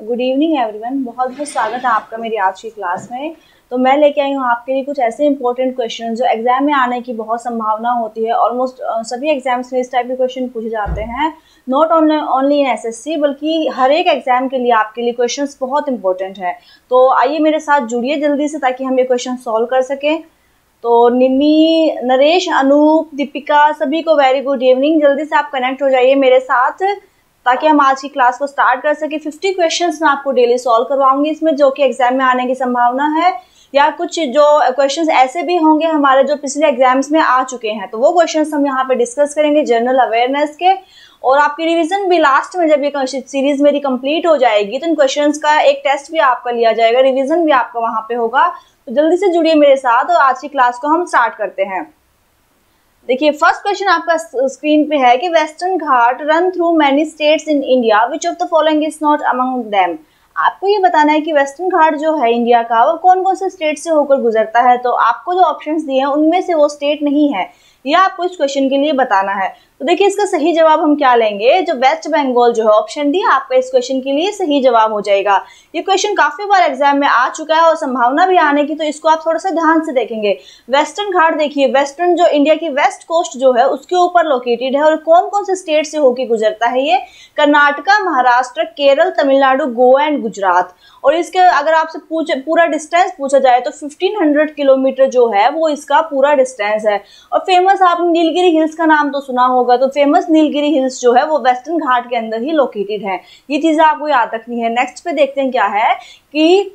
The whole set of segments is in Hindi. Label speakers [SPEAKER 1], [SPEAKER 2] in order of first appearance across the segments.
[SPEAKER 1] गुड इवनिंग एवरीवन बहुत बहुत स्वागत है आपका मेरी आज की क्लास में। तो मैं लेके आई हूँ आपके लिए कुछ ऐसे इंपॉर्टेंट क्वेश्चन जो एग्ज़ाम में आने की बहुत संभावना होती है ऑलमोस्ट सभी एग्ज़ाम्स में इस टाइप के क्वेश्चन पूछे जाते हैं। नॉट ओनली इन एसएससी बल्कि हर एक एग्ज़ाम के लिए आपके लिए क्वेश्चन बहुत इंपॉर्टेंट है। तो आइए मेरे साथ जुड़िए जल्दी से ताकि हम ये क्वेश्चन सॉल्व कर सकें। तो निमी नरेश, अनूप, दीपिका, सभी को वेरी गुड इवनिंग जल्दी से आप कनेक्ट हो जाइए मेरे साथ। ताकि हम आज की क्लास को स्टार्ट कर सके। 50 क्वेश्चंस मैं आपको डेली सॉल्व करवाऊँगी। इसमें जो कि एग्ज़ाम में आने की संभावना है या कुछ जो क्वेश्चंस ऐसे भी होंगे, हमारे जो पिछले एग्ज़ाम्स में आ चुके हैं तो वो क्वेश्चंस हम यहाँ पे डिस्कस करेंगे जनरल अवेयरनेस के। और आपकी रिवीजन भी लास्ट में जब ये सीरीज़ मेरी कंप्लीट हो जाएगी तो इन क्वेश्चन का एक टेस्ट भी आपका लिया जाएगा रिविजन भी आपका वहाँ पे होगा। तो जल्दी से जुड़िए मेरे साथ और आज की क्लास को हम स्टार्ट करते हैं। देखिए फ़र्स्ट क्वेश्चन आपका स्क्रीन पे है कि western Ghat run through many states in India which of the following is not among them आपको ये बताना है कि वेस्टर्न घाट जो है इंडिया का, वो कौन कौन से स्टेट से होकर गुजरता है? तो आपको जो ऑप्शंस दिए हैं, उनमें से वो स्टेट नहीं है। या आपको इस क्वेश्चन के लिए बताना है। तो देखिए, इसका सही जवाब हम क्या लेंगे? जो वेस्ट बंगाल जो है ऑप्शन डी आपका इस क्वेश्चन के लिए सही जवाब हो जाएगा। ये क्वेश्चन काफ़ी बार एग्ज़ाम में आ चुका है और संभावना भी आने की तो इसको आप थोड़ा सा ध्यान से देखेंगे। वेस्टर्न घाट देखिए वेस्टर्न जो इंडिया की वेस्ट कोस्ट जो है, उसके ऊपर लोकेटेड है और कौन कौन से स्टेट से होकर गुजरता है ये? कर्नाटका, महाराष्ट्र, केरल, तमिलनाडु, गोवा एंड गुजरात। और इसके अगर आपसे पूछ, पूरा डिस्टेंस पूछा जाए तो 1500 किलोमीटर जो है, वो इसका पूरा डिस्टेंस है। और फ़ेमस आपने नीलगिरी हिल्स का नाम तो सुना होगा। तो फ़ेमस नीलगिरी हिल्स जो है, वो वेस्टर्न घाट के अंदर ही लोकेटेड है। ये चीज़ें आपको याद रखनी है। नेक्स्ट पे देखते हैं क्या है कि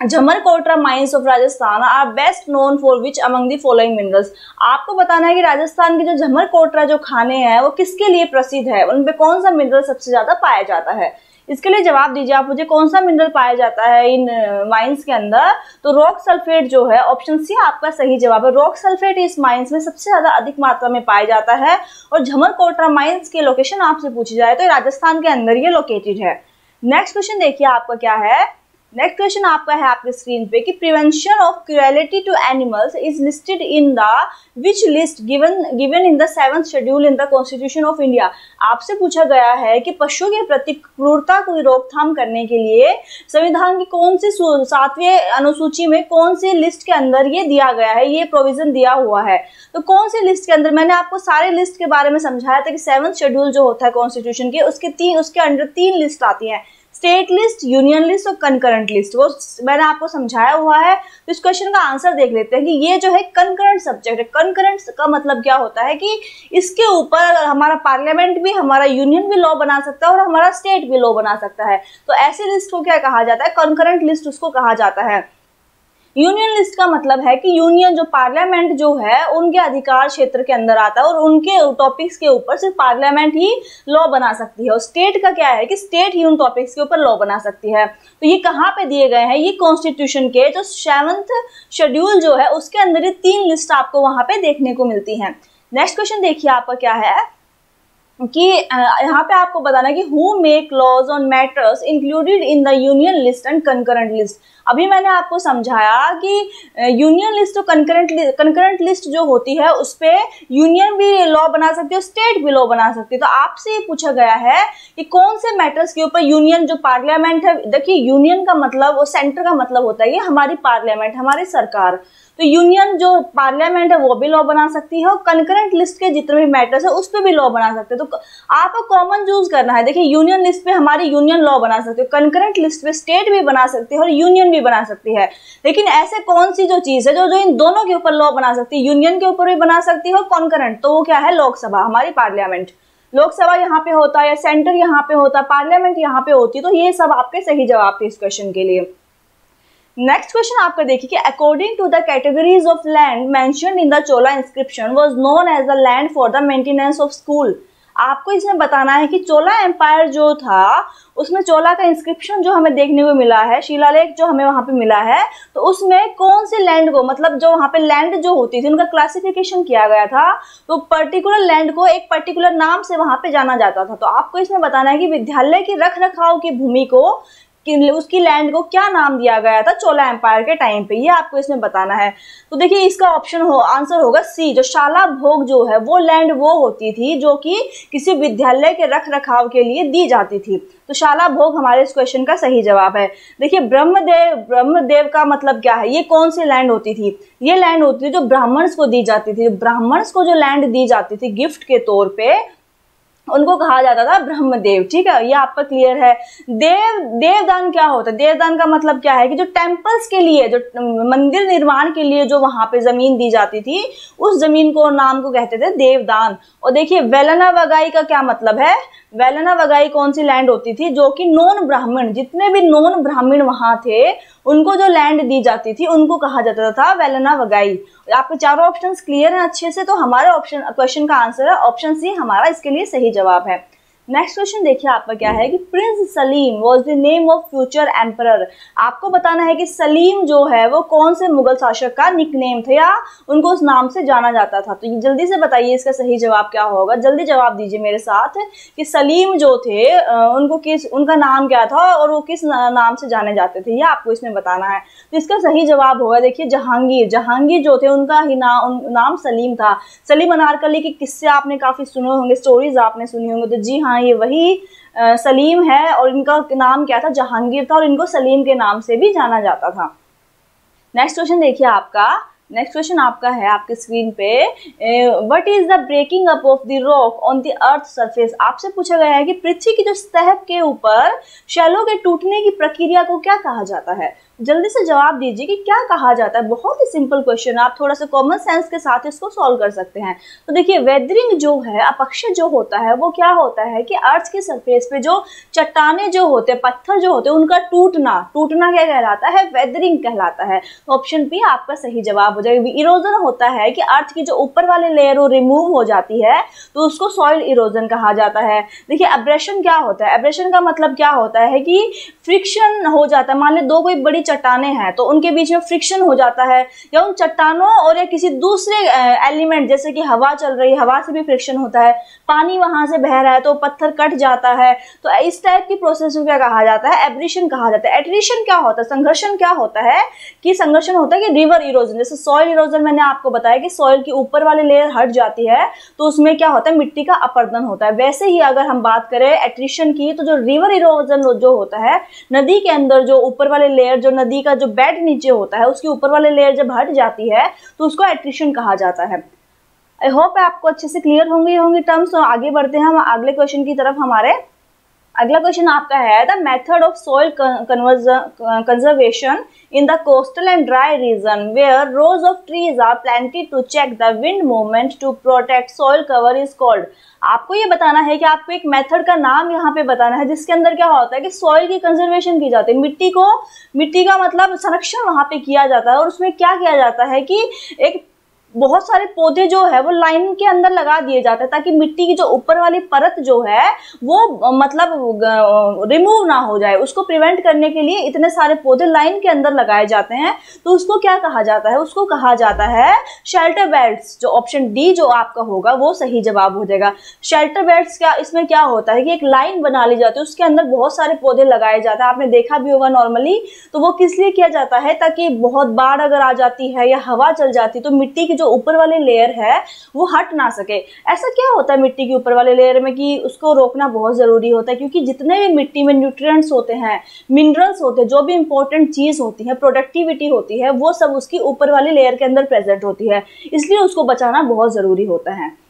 [SPEAKER 1] Jhamar Kotra mines of Rajasthan are best known for which among the following minerals आपको बताना है कि राजस्थान के जो जमर कोटरा जो खाने हैं, वो किसके लिए प्रसिद्ध है? उन पे कौन सा मिनरल सबसे ज़्यादा पाया जाता है? इसके लिए जवाब दीजिए, आप मुझे कौन सा मिनरल पाया जाता है इन माइंस के अंदर? तो रॉक सल्फेट जो है ऑप्शन सी आपका सही जवाब है। रॉक सल्फेट इस माइंस में सबसे ज़्यादा अधिक मात्रा में पाया जाता है और झमर कोटरा माइन्स की लोकेशन आपसे पूछी जाए तो राजस्थान के अंदर ये लोकेटेड है। नेक्स्ट क्वेश्चन देखिए आपका क्या है? नेक्स्ट क्वेश्चन आपका है आपके स्क्रीन पे कि prevention of cruelty to animals is listed in the which list given given in the seventh schedule in the constitution of India आपसे पूछा गया है कि पशुओं के प्रति क्रूरता को रोकथाम करने के लिए संविधान की कौन सी सातवें अनुसूची में कौन सी लिस्ट के अंदर ये दिया गया है, ये प्रोविज़न दिया हुआ है? तो कौन सी लिस्ट के अंदर, मैंने आपको सारे लिस्ट के बारे में समझाया था कि सेवंथ शेड्यूल जो होता है कॉन्स्टिट्यूशन के, उसके तीन उसके अंडर तीन लिस्ट आती हैं। स्टेट लिस्ट यूनियन लिस्ट और कंकरेंट लिस्ट वो मैंने आपको समझाया हुआ है तो इस क्वेश्चन का आंसर देख लेते हैं कि ये जो है कंकरेंट सब्जेक्ट है। कंकरेंट का मतलब क्या होता है कि इसके ऊपर हमारा पार्लियामेंट भी, हमारा यूनियन भी लॉ बना सकता है और हमारा स्टेट भी लॉ बना सकता है। तो ऐसे लिस्ट को क्या कहा जाता है? कंकरेंट लिस्ट उसको कहा जाता है। यूनियन लिस्ट का मतलब है कि यूनियन जो पार्लियामेंट जो है, उनके अधिकार क्षेत्र के अंदर आता है और उनके टॉपिक्स के ऊपर सिर्फ़ पार्लियामेंट ही लॉ बना सकती है। और स्टेट का क्या है कि स्टेट ही उन टॉपिक्स के ऊपर लॉ बना सकती है। तो ये कहाँ पे दिए गए हैं? ये कॉन्स्टिट्यूशन के जो सेवंथ शेड्यूल जो है, उसके अंदर ये तीन लिस्ट आपको वहाँ पे देखने को मिलती है। नेक्स्ट क्वेश्चन देखिए आपका क्या है? कि यहाँ पे आपको बताना कि who make laws on matters included in the union list and concurrent list अभी मैंने आपको समझाया कि यूनियन लिस्ट तो कंकरेंट कंकरेंट लिस्ट जो होती है, उस पर यूनियन भी लॉ बना सकती है स्टेट भी लॉ बना सकती है। तो आपसे ये पूछा गया है कि कौन से मैटर्स के ऊपर यूनियन जो पार्लियामेंट है, देखिए यूनियन का मतलब वो सेंटर का मतलब होता है, ये हमारी पार्लियामेंट हमारी सरकार। तो यूनियन जो पार्लियामेंट है, वो भी लॉ बना सकती है और कंकरेंट लिस्ट के जितने भी मैटर्स है, उस पर भी लॉ बना सकते हैं। तो आपको कॉमन चूज़ करना है। देखिए यूनियन लिस्ट पे हमारी यूनियन लॉ बना सकते हो कंकरेंट लिस्ट पे स्टेट भी बना सकती है और यूनियन भी बना सकती है। लेकिन ऐसे कौन सी जो चीज़ है, जो जो इन दोनों के ऊपर लॉ बना सकती है यूनियन के ऊपर भी बना सकती है और कॉन्करेंट तो वो क्या है? लोकसभा, हमारी पार्लियामेंट लोकसभा यहाँ पे होता है सेंटर यहाँ पे होता है पार्लियामेंट यहाँ पे होती है तो ये सब आपके सही जवाब थे इस क्वेश्चन के लिए। नेक्स्ट क्वेश्चन आपका देखिए कि according to the categories of land mention in the Chola inscription was known as the land for the maintenance of school आपको इसमें बताना है कि चोला एम्पायर जो था, उसमें चोला का इंस्क्रिप्शन जो हमें देखने को मिला है शिलालेख जो हमें वहाँ पे मिला है तो उसमें कौन से लैंड को मतलब जो वहाँ पे लैंड जो होती थी, उनका क्लासिफिकेशन किया गया था तो पर्टिकुलर लैंड को एक पर्टिकुलर नाम से वहाँ पे जाना जाता था। तो आपको इसमें बताना है कि विद्यालय की रख रखाव की भूमि को उसकी लैंड को क्या नाम दिया गया था चोला एम्पायर के टाइम पे? ये आपको इसमें बताना है। तो देखिए, इसका ऑप्शन हो आंसर होगा सी जो शाला भोग जो है, वो लैंड वो होती थी जो कि किसी विद्यालय के रख रखाव के लिए दी जाती थी। तो शाला भोग हमारे इस क्वेश्चन का सही जवाब है। देखिए, ब्रह्मदेव ब्रह्मदेव का मतलब क्या है? ये कौन सी लैंड होती थी? ये लैंड होती थी जो ब्राह्मण्स को दी जाती थी। ब्राह्मण्स को जो लैंड दी जाती थी गिफ्ट के तौर पे उनको कहा जाता था ब्रह्मदेव, ठीक है? ये आपका क्लियर है। देव, देवदान क्या होता है? देवदान का मतलब क्या है कि जो टेम्पल्स के लिए, जो मंदिर निर्माण के लिए जो वहाँ पे ज़मीन दी जाती थी, उस ज़मीन को नाम को कहते थे देवदान। और देखिए, वेलना वगाई का क्या मतलब है? वेलना वगाई कौन सी लैंड होती थी, जो कि नॉन ब्राह्मण, जितने भी नॉन ब्राह्मण वहाँ थे, उनको जो लैंड दी जाती थी, उनको कहा जाता था वेलना वगाई। आपके चारों ऑप्शंस क्लियर हैं अच्छे से तो हमारे ऑप्शन क्वेश्चन का आंसर है ऑप्शन सी हमारा इसके लिए सही जवाब है। नेक्स्ट क्वेश्चन देखिए आपका क्या है कि prince Salim was the name of future emperor आपको बताना है कि सलीम जो है वो कौन से मुगल शासक का निकनेम था या उनको उस नाम से जाना जाता था? तो ये जल्दी से बताइए इसका सही जवाब क्या होगा? जल्दी जवाब दीजिए मेरे साथ कि सलीम जो थे उनको किस उनका नाम क्या था और वो किस नाम से जाने जाते थे ये आपको इसमें बताना है। तो इसका सही जवाब होगा देखिए जहांगीर। जहांगीर जो थे उनका ही ना, उन, नाम सलीम था। सलीम अनारकली के किस्से आपने काफ़ी सुने होंगे स्टोरीज आपने सुनी होंगे। तो जी हाँ ये वही आ, सलीम है और इनका नाम क्या था? जहांगीर था और इनको सलीम के नाम से भी जाना जाता था। नेक्स्ट क्वेश्चन देखिए आपका। नेक्स्ट क्वेश्चन आपका है आपके स्क्रीन पे। What is the breaking up of the rock on the earth surface आपसे पूछा गया है कि पृथ्वी की जो सतह के ऊपर शैलो के टूटने की प्रक्रिया को क्या कहा जाता है? जल्दी से जवाब दीजिए कि क्या कहा जाता है। बहुत ही सिंपल क्वेश्चन आप थोड़ा सा कॉमन सेंस के साथ इसको सॉल्व कर सकते हैं। तो देखिए वेदरिंग जो है अपक्ष जो होता है, वो क्या होता है कि अर्थ के सरफेस पे जो चट्टाने जो होते हैं, पत्थर जो होते हैं, उनका टूटना टूटना क्या कहलाता है? वेदरिंग कहलाता है। ऑप्शन बी आपका सही जवाब हो जाएगा। इरोजन होता है कि अर्थ की जो ऊपर वाले लेयर वो रिमूव हो जाती है तो उसको सॉइल इरोजन कहा जाता है। देखिए एब्रेशन क्या होता है? एब्रेशन का मतलब क्या होता है कि फ्रिक्शन हो जाता है। मान ली दो कोई बड़ी चट्टाने हैं तो उनके बीच में फ्रिक्शन हो जाता है, या उन चट्टानों और या किसी दूसरे एलिमेंट जैसे कि हवा चल रही है, हवा से भी फ्रिक्शन होता है, पानी वहाँ से बह रहा है तो पत्थर कट जाता है तो इस टाइप की प्रोसेस को क्या कहा जाता है? एब्रिशन कहा जाता है। एट्रिशन क्या होता है? संघर्षण क्या होता है? कि संघर्षण होता है कि रिवर इरोजन जैसे सॉइल इरोजन मैंने आपको बताया कि सॉइल की ऊपर वाली लेयर हट जाती है तो उसमें क्या होता है? मिट्टी का अपर्दन होता है। वैसे ही अगर हम बात करें एट्रिशन की तो जो रिवर इरोजन जो होता है, नदी के अंदर जो ऊपर वाले लेयर जो नदी का जो बेड नीचे होता है, उसके ऊपर वाले लेयर जब हट जाती है तो उसको एट्रिशन कहा जाता है। आई होप आपको अच्छे से क्लियर होंगे होंगे टर्म्स तो आगे बढ़ते हैं हम, अगले क्वेश्चन की तरफ़ हमारे अगला क्वेश्चन आपका है the method of soil conservation in the coastal and dry region where rows of trees are planted to check the wind movement to protect soil cover is called आपको ये बताना है कि आपको एक मेथड का नाम यहाँ पे बताना है, जिसके अंदर क्या होता है कि सॉइल की कंजर्वेशन की जाती है। मिट्टी को, मिट्टी का मतलब संरक्षण वहाँ पे किया जाता है और उसमें क्या किया जाता है कि एक बहुत सारे पौधे जो है वो लाइन के अंदर लगा दिए जाते हैं ताकि मिट्टी की जो ऊपर वाली परत जो है वो मतलब रिमूव ना हो जाए। उसको प्रिवेंट करने के लिए इतने सारे पौधे लाइन के अंदर लगाए जाते हैं। तो उसको क्या कहा जाता है? उसको कहा जाता है शेल्टर बेल्ट जो ऑप्शन डी जो आपका होगा वो सही जवाब हो जाएगा। शेल्टर बेल्ट क्या, इसमें क्या होता है कि एक लाइन बना ली जाती है, उसके अंदर बहुत सारे पौधे लगाए जाते हैं। आपने देखा भी होगा नॉर्मली तो वो किस लिए किया जाता है? ताकि बहुत बाढ़ अगर आ जाती है या हवा चल जाती है तो मिट्टी की जो ऊपर वाले लेयर है, वो हट ना सके। ऐसा क्या होता है मिट्टी के ऊपर वाले लेयर में कि उसको रोकना बहुत ज़रूरी होता है? क्योंकि जितने भी मिट्टी में न्यूट्रिएंट्स होते हैं मिनरल्स होते हैं, जो भी इंपॉर्टेंट चीज़ होती है प्रोडक्टिविटी होती है, वो सब उसकी ऊपर वाले लेयर के अंदर प्रेजेंट होती है। इसलिए उसको बचाना बहुत ज़रूरी होता है।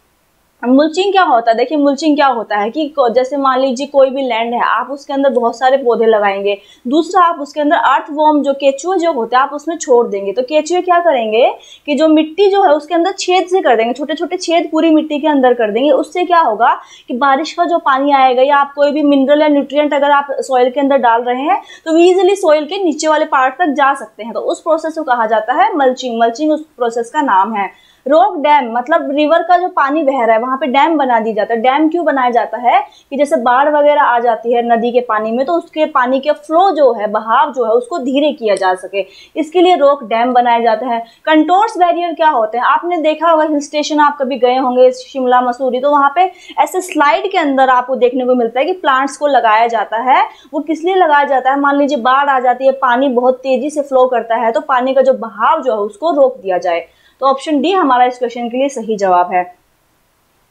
[SPEAKER 1] मुल्चिंग क्या होता है? देखिए मुल्चिंग क्या होता है कि जैसे मान लीजिए कोई भी लैंड है, आप उसके अंदर बहुत सारे पौधे लगाएँगे। दूसरा, आप उसके अंदर अर्थ वॉर्म जो केचुए जो होते हैं, आप उसमें छोड़ देंगे। तो केचुए क्या करेंगे कि जो मिट्टी जो है, उसके अंदर छेद से कर देंगे। छोटे छोटे छेद पूरी मिट्टी के अंदर कर देंगे। उससे क्या होगा कि बारिश का जो पानी आएगा या आप कोई भी मिनरल या न्यूट्रिएंट अगर आप सॉइल के अंदर डाल रहे हैं तो ईजिली सॉइल के नीचे वाले पार्ट तक जा सकते हैं। तो उस प्रोसेस को कहा जाता है मल्चिंग मल्चिंग उस प्रोसेस का नाम है। रोक डैम मतलब रिवर का जो पानी बह रहा है, वहाँ पे डैम बना दिया जाता है। डैम क्यों बनाया जाता है? कि जैसे बाढ़ वगैरह आ जाती है नदी के पानी में तो उसके पानी के फ्लो जो है, बहाव जो है, उसको धीरे किया जा सके। इसके लिए रोक डैम बनाया जाता है। कंटोर्स बैरियर क्या होते हैं? आपने देखा होगा हिल स्टेशन आप कभी गए होंगे, शिमला, मसूरी तो वहाँ पे ऐसे स्लाइड के अंदर आपको देखने को मिलता है कि प्लांट्स को लगाया जाता है। वो किस लिए लगाया जाता है? मान लीजिए बाढ़ आ जाती है, पानी बहुत तेज़ी से फ्लो करता है तो पानी का जो बहाव जो है, उसको रोक दिया जाए। तो ऑप्शन डी हमारा इस क्वेश्चन के लिए सही जवाब है।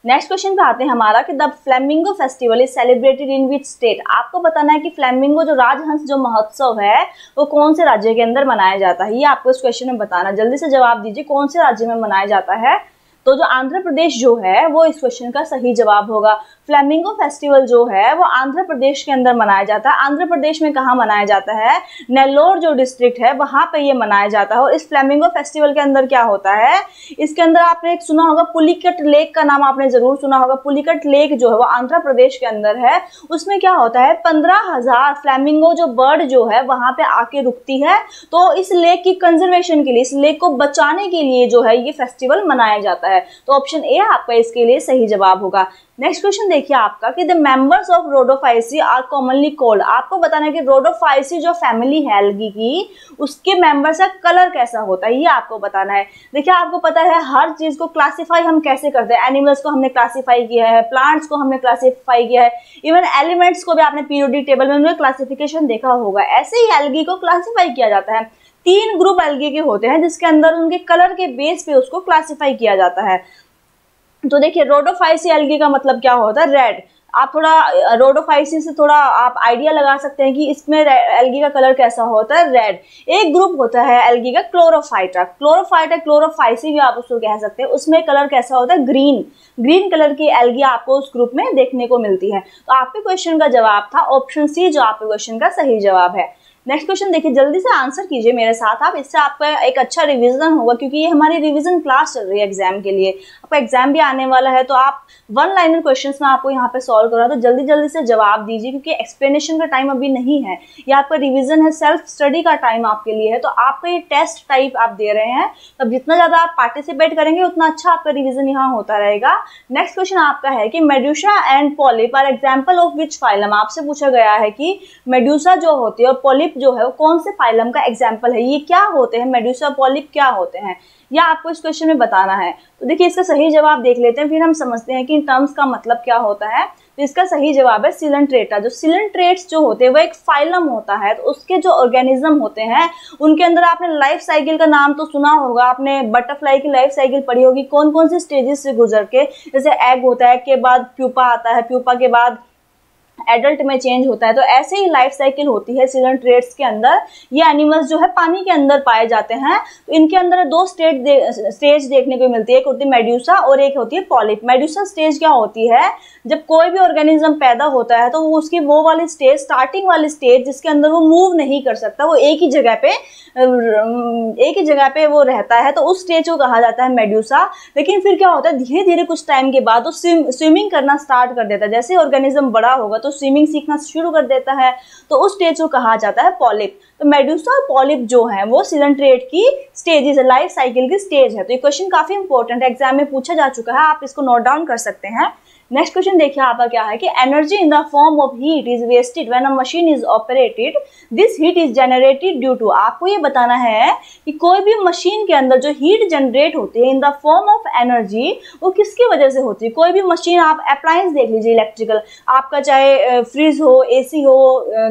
[SPEAKER 1] नेक्स्ट क्वेश्चन पे आते हैं हमारा कि the flamingo festival is celebrated in which state आपको बताना है कि फ्लैमिंगो जो राजहंस, जो महोत्सव है, वो कौन से राज्य के अंदर मनाया जाता है? ये आपको इस क्वेश्चन में बताना जल्दी से जवाब दीजिए, कौन से राज्य में मनाया जाता है? तो जो आंध्र प्रदेश जो है, वो इस क्वेश्चन का सही जवाब होगा। फ्लैमिंगो फेस्टिवल जो है, वो आंध्र प्रदेश के अंदर मनाया जाता है। आंध्र प्रदेश में कहाँ मनाया जाता है? नेल्लोर जो डिस्ट्रिक्ट है, वहाँ पे ये मनाया जाता है। और इस फ्लैमिंगो फेस्टिवल के अंदर क्या होता है? इसके अंदर आपने एक सुना होगा पुलिकट लेक का नाम आपने ज़रूर सुना होगा। पुलिकट लेक जो है, वो आंध्र प्रदेश के अंदर है। उसमें क्या होता है? पंद्रह हज़ार फ्लैमिंगो जो बर्ड जो है, वहाँ पे आके रुकती है। तो इस लेक की कंजर्वेशन के लिए, इस लेक को बचाने के लिए जो है, ये फेस्टिवल मनाया जाता है। तो ऑप्शन ए आपका इसके लिए सही जवाब होगा। नेक्स्ट क्वेश्चन देखिए आपका कि the members of rhodophyceae are commonly called आपको बताना है कि रोडोफाइसी जो फैमिली है एल्गी की, उसके मेंबर्स का कलर कैसा होता है, ये आपको बताना है। देखिए, आपको पता है हर चीज़ को क्लासिफाई हम कैसे करते हैं। एनिमल्स को हमने क्लासिफाई किया है प्लांट्स को हमने क्लासिफाई किया है। इवन एलिमेंट्स को भी आपने पीरियोडिक टेबल में उनका क्लासिफिकेशन देखा होगा। ऐसे ही एल्गी को क्लासीफाई किया जाता है। तीन ग्रुप एल्गी के होते हैं, जिसके अंदर उनके कलर के बेस पे उसको क्लासिफाई किया जाता है। तो देखिए रोडोफाइसी एल्गी का मतलब क्या होता है? रेड आप थोड़ा रोडोफाइसी से थोड़ा आप आइडिया लगा सकते हैं कि इसमें एल्गी का कलर कैसा होता है? रेड एक ग्रुप होता है एल्गी का क्लोरोफाइटा क्लोरोफाइटा क्लोरोफाइसी भी आप उसको कह सकते हैं। उसमें कलर कैसा होता है? ग्रीन ग्रीन कलर की एल्गी आपको उस ग्रुप में देखने को मिलती है। तो आपके क्वेश्चन का जवाब था ऑप्शन सी जो आपके क्वेश्चन का सही जवाब है। नेक्स्ट क्वेश्चन देखिए, जल्दी से आंसर कीजिए मेरे साथ। आप, इससे आपका एक अच्छा रिवीजन होगा, क्योंकि ये हमारी रिवीजन क्लास चल रही है एग्ज़ाम के लिए। आपका एग्ज़ाम भी आने वाला है तो आप वन लाइनर क्वेश्चन में आपको यहाँ पे सॉल्व करा तो जल्दी जल्दी से जवाब दीजिए, क्योंकि एक्सप्लेनेशन का टाइम अभी नहीं है, ये आपका रिविजन है सेल्फ स्टडी का टाइम आपके लिए है तो आपका ये टेस्ट टाइप आप दे रहे हैं, तब जितना ज़्यादा आप पार्टिसिपेट करेंगे, उतना अच्छा आपका रिविजन यहाँ होता रहेगा। नेक्स्ट क्वेश्चन आपका है कि medusa and polyp are example of which phylum आपसे पूछा गया है कि मेड्यूसा जो होती है और पॉलिप जो है, वो कौन से फाइलम का एग्ज़ाम्पल है? ये क्या होते हैं? मेड्यूसा पॉलिप क्या होते हैं? या आपको इस क्वेश्चन में बताना है? तो देखिए, इसका सही जवाब देख लेते हैं, फिर हम समझते हैं कि इन टर्म्स का मतलब क्या होता है। तो इसका सही जवाब है सिलेंट्रेटा जो सिलेंट्रेट्स जो होते हैं, वो एक फाइलम होता है तो उसके जो ऑर्गेनिज्म होते हैं, उनके अंदर आपने लाइफ साइकिल का नाम तो सुना होगा, आपने बटरफ्लाई की लाइफ साइकिल पढ़ी होगी कौन कौन से स्टेजेस से गुजर के, जैसे एग होता है, के बाद प्यूपा आता है प्यूपा के बाद एडल्ट में चेंज होता है तो ऐसे ही लाइफ साइकिल होती है सीज़न ट्रेड्स के अंदर। ये एनिमल्स जो है पानी के अंदर पाए जाते हैं। तो इनके अंदर दो स्टेट दे, स्टेज देखने को मिलती है एक होती है मेड्यूसा और एक होती है पॉलिप मेड्यूसा स्टेज क्या होती है? जब कोई भी ऑर्गेनिज्म पैदा होता है तो वो उसकी वो वाली स्टेज स्टार्टिंग वाली स्टेज जिसके अंदर वो मूव नहीं कर सकता वो एक ही जगह पे एक ही जगह पे वो रहता है तो उस स्टेज को कहा जाता है मेड्यूसा लेकिन फिर क्या होता है? धीरे धीरे कुछ टाइम के बाद वो स्विमिंग करना स्टार्ट कर देता है। जैसे ऑर्गेनिज्म बड़ा होगा तो स्विमिंग सीखना शुरू कर देता है। तो उस स्टेज को कहा जाता है पॉलिप तो मेड्यूसा और पॉलिप जो है, वो सिलेंट्रेट की स्टेजेस है लाइफ साइकिल की स्टेज है। तो ये क्वेश्चन काफ़ी इंपॉर्टेंट है। एग्ज़ाम में पूछा जा चुका है, आप इसको नोट डाउन कर सकते हैं। नेक्स्ट क्वेश्चन देखिए आपका क्या है कि energy in the form of heat is wasted when a machine is operated this heat is generated due to आपको ये बताना है कि कोई भी मशीन के अंदर जो हीट जनरेट होती है in the form of energy वो किसकी वजह से होती है? कोई भी मशीन आप अप्लायंस देख लीजिए इलेक्ट्रिकल आपका चाहे फ्रिज हो एसी हो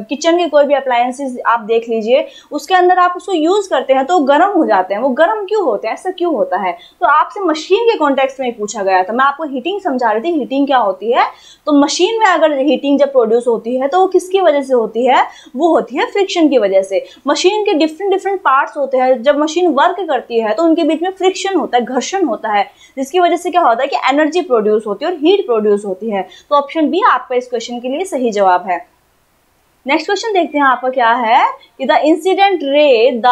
[SPEAKER 1] किचन के कोई भी अप्लायंसेज आप देख लीजिए, उसके अंदर आप उसको यूज़ करते हैं तो गर्म हो जाते हैं। वो गर्म क्यों होते हैं? ऐसा क्यों होता है? तो आपसे मशीन के कॉन्टेक्स्ट में पूछा गया था। मैं आपको हीटिंग समझा रही थी। हीटिंग क्या होती है? तो मशीन में अगर हीटिंग जब प्रोड्यूस होती है तो वो किसकी वजह से होती है? वो होती है फ्रिक्शन की वजह से। मशीन के डिफरेंट डिफरेंट पार्ट्स होते हैं। जब मशीन वर्क करती है तो उनके बीच में फ्रिक्शन होता है, घर्षण होता है। जिसकी वजह से क्या होता है कि एनर्जी प्रोड्यूस होती है और हीट प्रोड्यूस होती है। तो ऑप्शन बी आपका इस क्वेश्चन के लिए सही जवाब है। नेक्स्ट क्वेश्चन देखते हैं आपका क्या है कि the incident ray the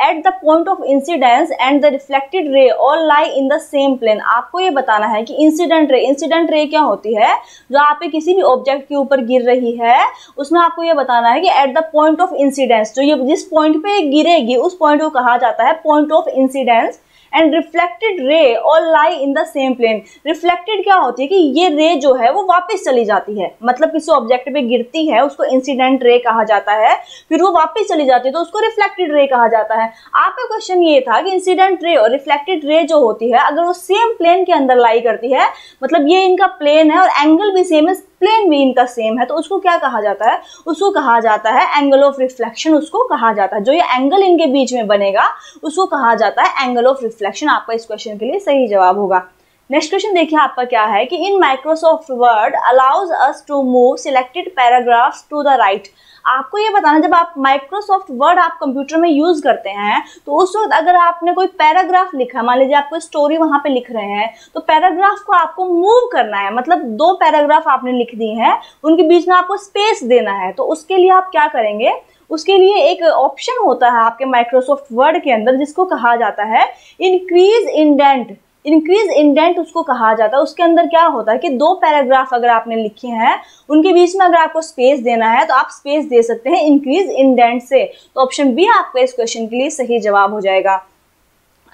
[SPEAKER 1] at the point of incidence and the reflected ray all lie in the same plane आपको ये बताना है कि इंसिडेंट रे इंसिडेंट रे क्या होती है? जो आप पे किसी भी ऑब्जेक्ट के ऊपर गिर रही है, उसमें आपको ये बताना है कि at the point of incidence जो ये जिस पॉइंट पे गिरेगी, उस पॉइंट को कहा जाता है point of incidence and reflected ray और lie in the same plane reflected क्या होती है कि ये रे जो है वो वापस चली जाती है। मतलब किसी ऑब्जेक्ट पे गिरती है, उसको इंसिडेंट रे कहा जाता है। फिर वो वापस चली जाती है तो उसको रिफ्लेक्टेड रे कहा जाता है। आपका क्वेश्चन ये था कि इंसिडेंट रे और रिफ्लेक्टेड रे जो होती है, अगर वो सेम प्लेन के अंदर लाई करती है मतलब ये इनका प्लेन है और एंगल भी सेम है प्लेन बीम इनका सेम है। तो उसको क्या कहा जाता है? उसको कहा जाता है एंगल ऑफ़ रिफ्लेक्शन उसको कहा जाता है। जो ये एंगल इनके बीच में बनेगा, उसको कहा जाता है एंगल ऑफ़ रिफ्लेक्शन आपका इस क्वेश्चन के लिए सही जवाब होगा। नेक्स्ट क्वेश्चन देखिए आपका क्या है कि in Microsoft Word allows us to move selected paragraphs to the right आपको ये बताना, जब आप माइक्रोसॉफ्ट वर्ड आप कंप्यूटर में यूज़ करते हैं तो उस वक्त अगर आपने कोई पैराग्राफ लिखा, मान लीजिए आप कोई स्टोरी वहाँ पे लिख रहे हैं तो पैराग्राफ को आपको मूव करना है मतलब दो पैराग्राफ आपने लिख दी हैं, उनके बीच में आपको स्पेस देना है तो उसके लिए आप क्या करेंगे? उसके लिए एक ऑप्शन होता है आपके माइक्रोसॉफ्ट वर्ड के अंदर, जिसको कहा जाता है इंक्रीज इंडेंट इंक्रीज इंडेंट उसको कहा जाता है। उसके अंदर क्या होता है कि दो पैराग्राफ अगर आपने लिखे हैं, उनके बीच में अगर आपको स्पेस देना है तो आप स्पेस दे सकते हैं इंक्रीज इंडेंट से। तो ऑप्शन बी आपका इस क्वेश्चन के लिए सही जवाब हो जाएगा।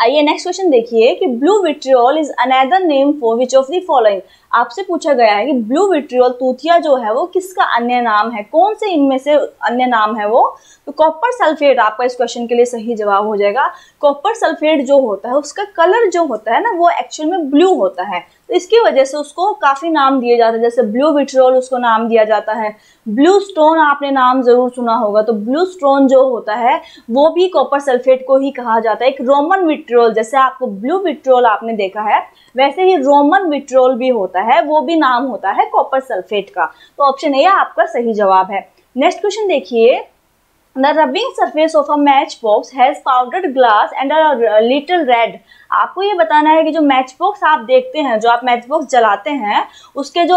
[SPEAKER 1] आइए नेक्स्ट क्वेश्चन देखिए कि blue vitriol is another name for which of the following आपसे पूछा गया है कि ब्लू विट्रियोल तूतिया जो है वो किसका अन्य नाम है? कौन से इनमें से अन्य नाम है वो? तो कॉपर सल्फेट आपका इस क्वेश्चन के लिए सही जवाब हो जाएगा। कॉपर सल्फेट जो होता है, उसका कलर जो होता है ना, वो एक्चुअल में ब्लू होता है। तो इसकी वजह से उसको काफ़ी नाम दिए जाते हैं। जैसे ब्लू विट्रोल उसको नाम दिया जाता है। ब्लू स्टोन आपने नाम ज़रूर सुना होगा। तो ब्लू स्टोन जो होता है, वो भी कॉपर सल्फेट को ही कहा जाता है। एक रोमन विट्रोल जैसे आपको ब्लू विट्रोल आपने देखा है, वैसे ही रोमन विट्रोल भी होता है। वो भी नाम होता है कॉपर सल्फेट का। तो ऑप्शन ए आपका सही जवाब है। नेक्स्ट क्वेश्चन देखिए। The rubbing surface of a matchbox has powdered glass and a little red. आपको ये बताना है कि जो मैच बॉक्स आप देखते हैं, जो आप मैच बॉक्स जलाते हैं, उसके जो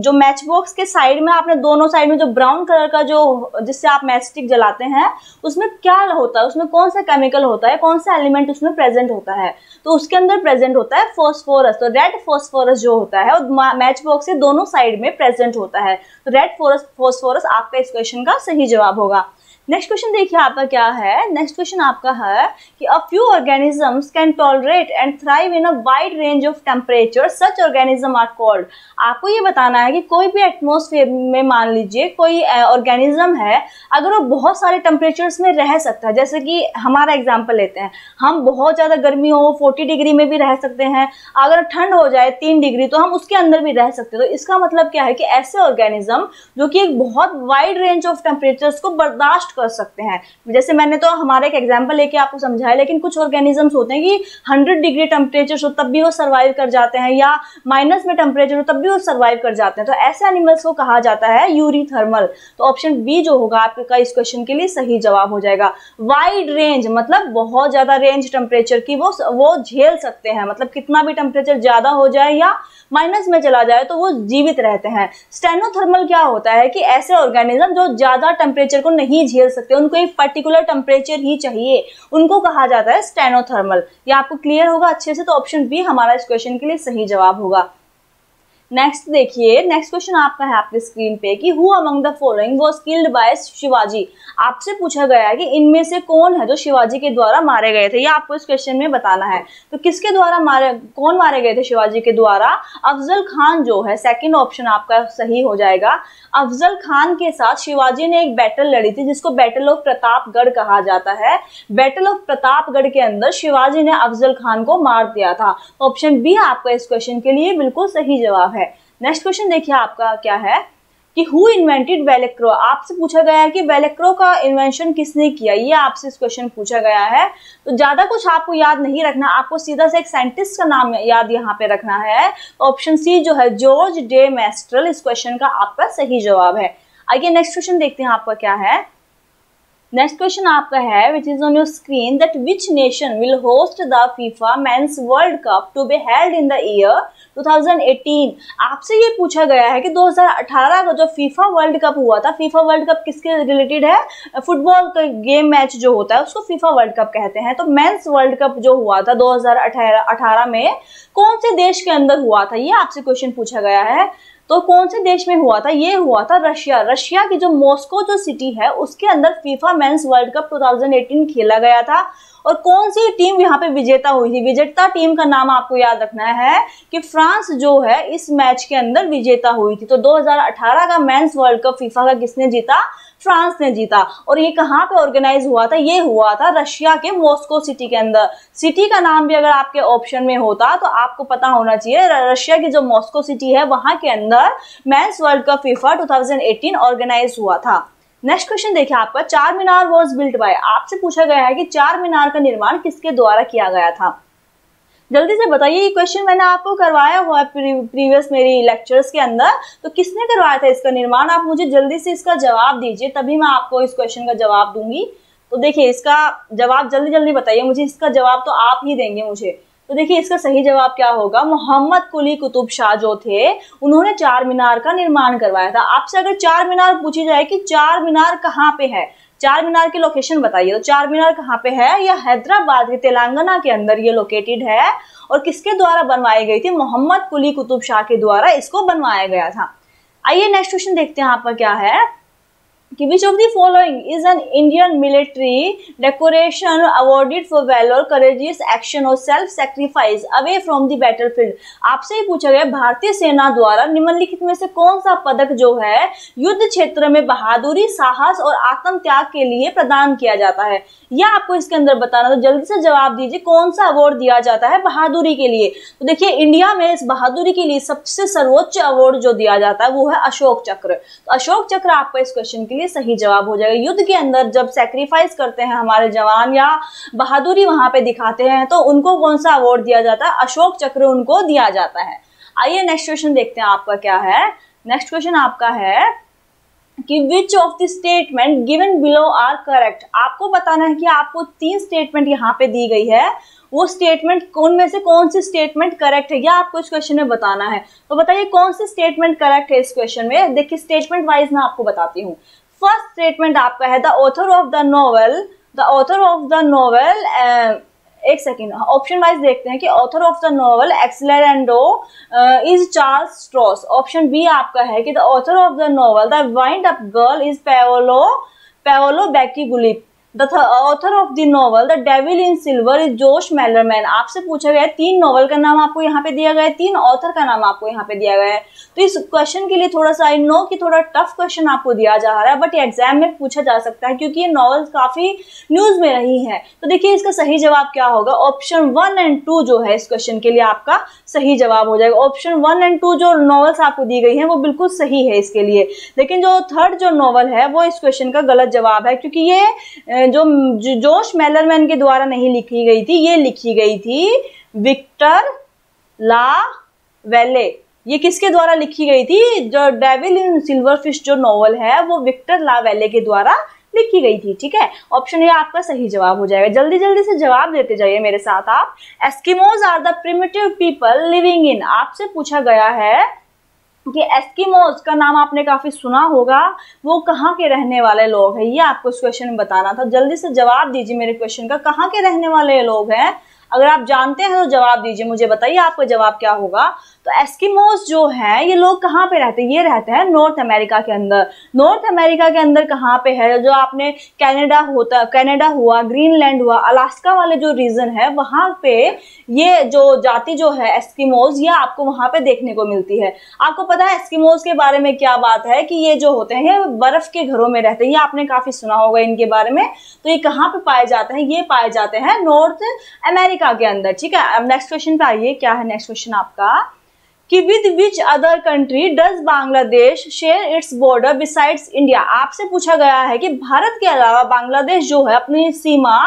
[SPEAKER 1] जो मैच बॉक्स के साइड में आपने दोनों साइड में जो ब्राउन कलर का जो, जिससे आप मैच स्टिक जलाते हैं, उसमें क्या होता है? उसमें कौन सा केमिकल होता है? कौन सा एलिमेंट उसमें प्रेजेंट होता है? तो उसके अंदर प्रेजेंट होता है फॉस्फोरस तो रेड फॉस्फोरस जो होता है मैच बॉक्स के दोनों साइड में प्रेजेंट होता है. तो रेड फॉस्फोरस आपका इस क्वेश्चन का सही जवाब होगा. नेक्स्ट क्वेश्चन देखिए आपका क्या है? नेक्स्ट क्वेश्चन आपका है कि a few organisms can tolerate and thrive in a wide range of temperature such organism are called आपको ये बताना है कि कोई भी एटमोसफेयर में मान लीजिए कोई ऑर्गेनिज्म है, अगर वो बहुत सारे टेम्परेचर्स में रह सकता है, जैसे कि हमारा एग्ज़ाम्पल लेते हैं। हम बहुत ज़्यादा गर्मी हो फोर्टी डिग्री में भी रह सकते हैं। अगर ठंड हो जाए तीन डिग्री तो हम उसके अंदर भी रह सकते हैं। तो इसका मतलब क्या है कि ऐसे ऑर्गेनिज्म जो कि एक बहुत वाइड रेंज ऑफ़ टेम्परेचर्स को बर्दाश्त कर सकते हैं। जैसे मैंने तो हमारा एक एग्ज़ाम्पल लेके आपको समझाया, लेकिन कुछ ऑर्गेनिजम्स होते हैं कि हंड्रेड डिग्री टेम्परेचर हो, तब भी वो सर्वाइव कर जाते हैं, या माइनस में टेम्परेचर हो, तब भी वो सर्वाइव कर जाते हैं। तो ऐसे एनिमल्स को कहा जाता है यूरी थर्मल तो ऑप्शन बी जो होगा आपका इस क्वेश्चन के लिए सही जवाब हो जाएगा। वाइड रेंज मतलब बहुत ज़्यादा रेंज टेम्परेचर की वो वो झेल सकते हैं। मतलब कितना भी टेम्परेचर ज़्यादा हो जाए या माइनस में चला जाए तो वो जीवित रहते हैं। स्टेनोथर्मल क्या होता है कि ऐसे ऑर्गेनिज्म जो ज़्यादा टेम्परेचर को नहीं झेल सकते हैं। उनको एक पर्टिकुलर टेम्परेचर ही चाहिए। उनको कहा जाता है स्टेनोथर्मल ये आपको क्लियर होगा अच्छे से तो ऑप्शन बी हमारा इस क्वेश्चन के लिए सही जवाब होगा। नेक्स्ट देखिए नेक्स्ट क्वेश्चन आपका है आपके स्क्रीन पे कि who among the following was killed by Shivaji आपसे पूछा गया है कि इनमें से कौन है जो शिवाजी के द्वारा मारे गए थे? ये आपको इस क्वेश्चन में बताना है। तो किसके द्वारा मारे, कौन मारे गए थे शिवाजी के द्वारा? अफजल खान जो है सेकेंड ऑप्शन आपका सही हो जाएगा। अफजल खान के साथ शिवाजी ने एक बैटल लड़ी थी, जिसको बैटल ऑफ़ प्रतापगढ़ कहा जाता है। बैटल ऑफ़ प्रतापगढ़ के अंदर शिवाजी ने अफजल खान को मार दिया था। ऑप्शन बी आपका इस क्वेश्चन के लिए बिल्कुल सही जवाब है। नेक्स्ट क्वेश्चन देखिए आपका क्या है कि हु इन्वेंटेड वेलेक्रो आपसे पूछा गया है कि वेलेक्रो का इन्वेंशन किसने किया? ये आपसे इस क्वेश्चन पूछा गया है। तो ज़्यादा कुछ आपको याद नहीं रखना, आपको सीधा से एक साइंटिस्ट का नाम याद यहाँ पे रखना है। ऑप्शन सी जो है जॉर्ज डे मैस्ट्रल इस क्वेश्चन का आपका सही जवाब है। आइए नेक्स्ट क्वेश्चन देखते हैं आपका क्या है। नेक्स्ट क्वेश्चन आपका है which is on your screen that which nation will host the FIFA men's world cup to be held in the year 2018 आपसे ये पूछा गया है कि 2018 का जो फीफा वर्ल्ड कप हुआ था फीफा वर्ल्ड कप किसके रिलेटेड है? फुटबॉल का गेम मैच जो होता है, उसको फीफा वर्ल्ड कप कहते हैं। तो मेंस वर्ल्ड कप जो हुआ था 2018 में, कौन से देश के अंदर हुआ था? ये आपसे क्वेश्चन पूछा गया है। तो कौन से देश में हुआ था? ये हुआ था रशिया। रशिया की जो मॉस्को जो सिटी है, उसके अंदर फीफा मेंस वर्ल्ड कप 2018 खेला गया था। और कौन सी टीम यहाँ पे विजेता हुई थी? विजेता टीम का नाम आपको याद रखना है कि फ्रांस जो है, इस मैच के अंदर विजेता हुई थी। तो 2018 का मेंस वर्ल्ड कप फीफा का किसने जीता? फ्रांस ने जीता। और ये कहाँ पे ऑर्गेनाइज हुआ था? ये हुआ था रशिया के मॉस्को सिटी के अंदर। सिटी का नाम भी अगर आपके ऑप्शन में होता तो आपको पता होना चाहिए रशिया की जो मॉस्को सिटी है, वहाँ के अंदर men's world cup FIFA 2018 organise हुआ था। नेक्स्ट क्वेश्चन देखिए आपका चार मीनार वॉज़ बिल्ट बाय। आपसे पूछा गया है कि चार मीनार का निर्माण किसके द्वारा किया गया था? जल्दी से बताइए, ये क्वेश्चन मैंने आपको करवाया हुआ है प्रीवियस मेरी लेक्चर्स के अंदर। तो किसने करवाया था इसका निर्माण? आप मुझे जल्दी से इसका जवाब दीजिए, तभी मैं आपको इस क्वेश्चन का जवाब दूँगी। तो देखिए, इसका जवाब जल्दी जल्दी बताइए मुझे, इसका जवाब तो आप ही देंगे मुझे। तो देखिए, इसका सही जवाब क्या होगा? मोहम्मद कुली कुतुब शाह जो थे, उन्होंने चार मीनार का निर्माण करवाया था। आपसे अगर चार मीनार पूछी जाए कि चार मीनार कहाँ पे है चार मीनार की लोकेशन बताइए। तो चार मीनार कहाँ पे है? यह हैदराबाद के तेलंगाना के अंदर ये लोकेटेड है। और किसके द्वारा बनवाई गई थी? मोहम्मद कुली कुतुब शाह के द्वारा इसको बनवाया गया था। आइए नेक्स्ट क्वेश्चन देखते हैं यहाँ पर क्या है। कि which of the following is an Indian military decoration awarded for valor, courageous action or self sacrifice away from the battlefield? आपसे ही पूछा गया भारतीय सेना द्वारा निम्नलिखित में से कौन सा पदक जो है युद्ध क्षेत्र में बहादुरी साहस और आत्म त्याग के लिए प्रदान किया जाता है? यह आपको इसके अंदर बताना तो जल्दी से जवाब दीजिए कौन सा अवार्ड दिया जाता है बहादुरी के लिए? तो देखिए इंडिया में इस बहादुरी के लिए सबसे सर्वोच्च अवार्ड जो दिया जाता है वो है अशोक चक्र। तो अशोक चक्र आपका इस क्वेश्चन के लिए सही जवाब हो जाएगा। युद्ध के अंदर जब सेक्रीफाइस करते हैं हमारे जवान या बहादुरी वहाँ पे दिखाते हैं तो उनको कौन सा अवार्ड दिया जाता है? अशोक चक्र उनको दिया जाता है। आइए नेक्स्ट क्वेश्चन देखते हैं आपका क्या है। नेक्स्ट क्वेश्चन आपका है कि which of the statement given below are correct आपको बताना है कि आपको तीन स्टेटमेंट यहाँ पे दी गई है। वो स्टेटमेंट कौन में से कौन सी स्टेटमेंट करेक्ट है, या आपको इस क्वेश्चन में बताना है? तो बताइए कौन सी स्टेटमेंट करेक्ट है इस क्वेश्चन में? देखिए स्टेटमेंट वाइज मैं आपको बताती हूँ। फ़र्स्ट स्टेटमेंट आपका है the author of the novel the author of the novel एक सेकेंड ऑप्शन वाइज देखते हैं कि author of the novel Accelerando is Charles Stross option B आपका है कि the author of the novel the wind up girl is Paolo Paolo Bacigalupi author of the novel the devil in silver is Josh Malerman आपसे पूछा गया है, तीन नॉवल का नाम आपको यहाँ पे दिया गया है, तीन ऑथर का नाम आपको यहाँ पे दिया गया है। तो इस क्वेश्चन के लिए थोड़ा सा आई नो कि थोड़ा टफ क्वेश्चन आपको दिया जा रहा है बट एग्ज़ाम में पूछा जा सकता है, क्योंकि ये नॉवल काफ़ी न्यूज़ में रही है। तो देखिए, इसका सही जवाब क्या होगा? ऑप्शन वन एंड टू जो है इस क्वेश्चन के लिए आपका सही जवाब हो जाएगा। ऑप्शन वन एंड टू जो नॉवल्स आपको दी गई है, वो बिल्कुल सही है इसके लिए। लेकिन जो थर्ड जो नॉवल है, वो इस क्वेश्चन का गलत जवाब है, क्योंकि ये जो जोश मेलरमैन के द्वारा नहीं लिखी गई थी, ये लिखी गई थी विक्टर ला वेले। ये किसके द्वारा लिखी गई थी? जो डेविल इन सिल्वर फ़िश जो नॉवल है, वो विक्टर ला वेले के द्वारा लिखी गई थी, ठीक है? ऑप्शन ये आपका सही जवाब हो जाएगा। जल्दी जल्दी से जवाब देते जाइए मेरे साथ आप। Eskimos are the primitive people living in आपसे पूछा गया है कि एस्किमोज का नाम आपने काफ़ी सुना होगा, वो कहाँ के रहने वाले लोग हैं? ये आपको इस क्वेश्चन में बताना था। जल्दी से जवाब दीजिए मेरे क्वेश्चन का, कहाँ के रहने वाले लोग हैं? अगर आप जानते हैं तो जवाब दीजिए, मुझे बताइए आपका जवाब क्या होगा। तो एस्किमोस जो है, ये लोग कहाँ पे रहते हैं? ये रहते हैं नॉर्थ अमेरिका के अंदर। नॉर्थ अमेरिका के अंदर कहाँ पे है? जो आपने कनाडा होता कनाडा हुआ ग्रीनलैंड हुआ अलास्का वाले जो रीजन है, वहाँ पे ये जो जाति जो है एस्किमोज ये आपको वहाँ पे देखने को मिलती है। आपको पता है एस्किमोज के बारे में क्या बात है? कि ये जो होते हैं बर्फ़ के घरों में रहते हैं। ये आपने काफ़ी सुना होगा इनके बारे में। तो ये कहाँ पे पाए जाते हैं? ये पाए जाते हैं नॉर्थ अमेरिका के अंदर। ठीक है? अब नेक्स्ट क्वेश्चन पे आइए। क्या है नेक्स्ट क्वेश्चन आपका? कि with which other country does Bangladesh share its border besides India? आपसे पूछा गया है कि भारत के अलावा बांग्लादेश जो है, अपनी सीमा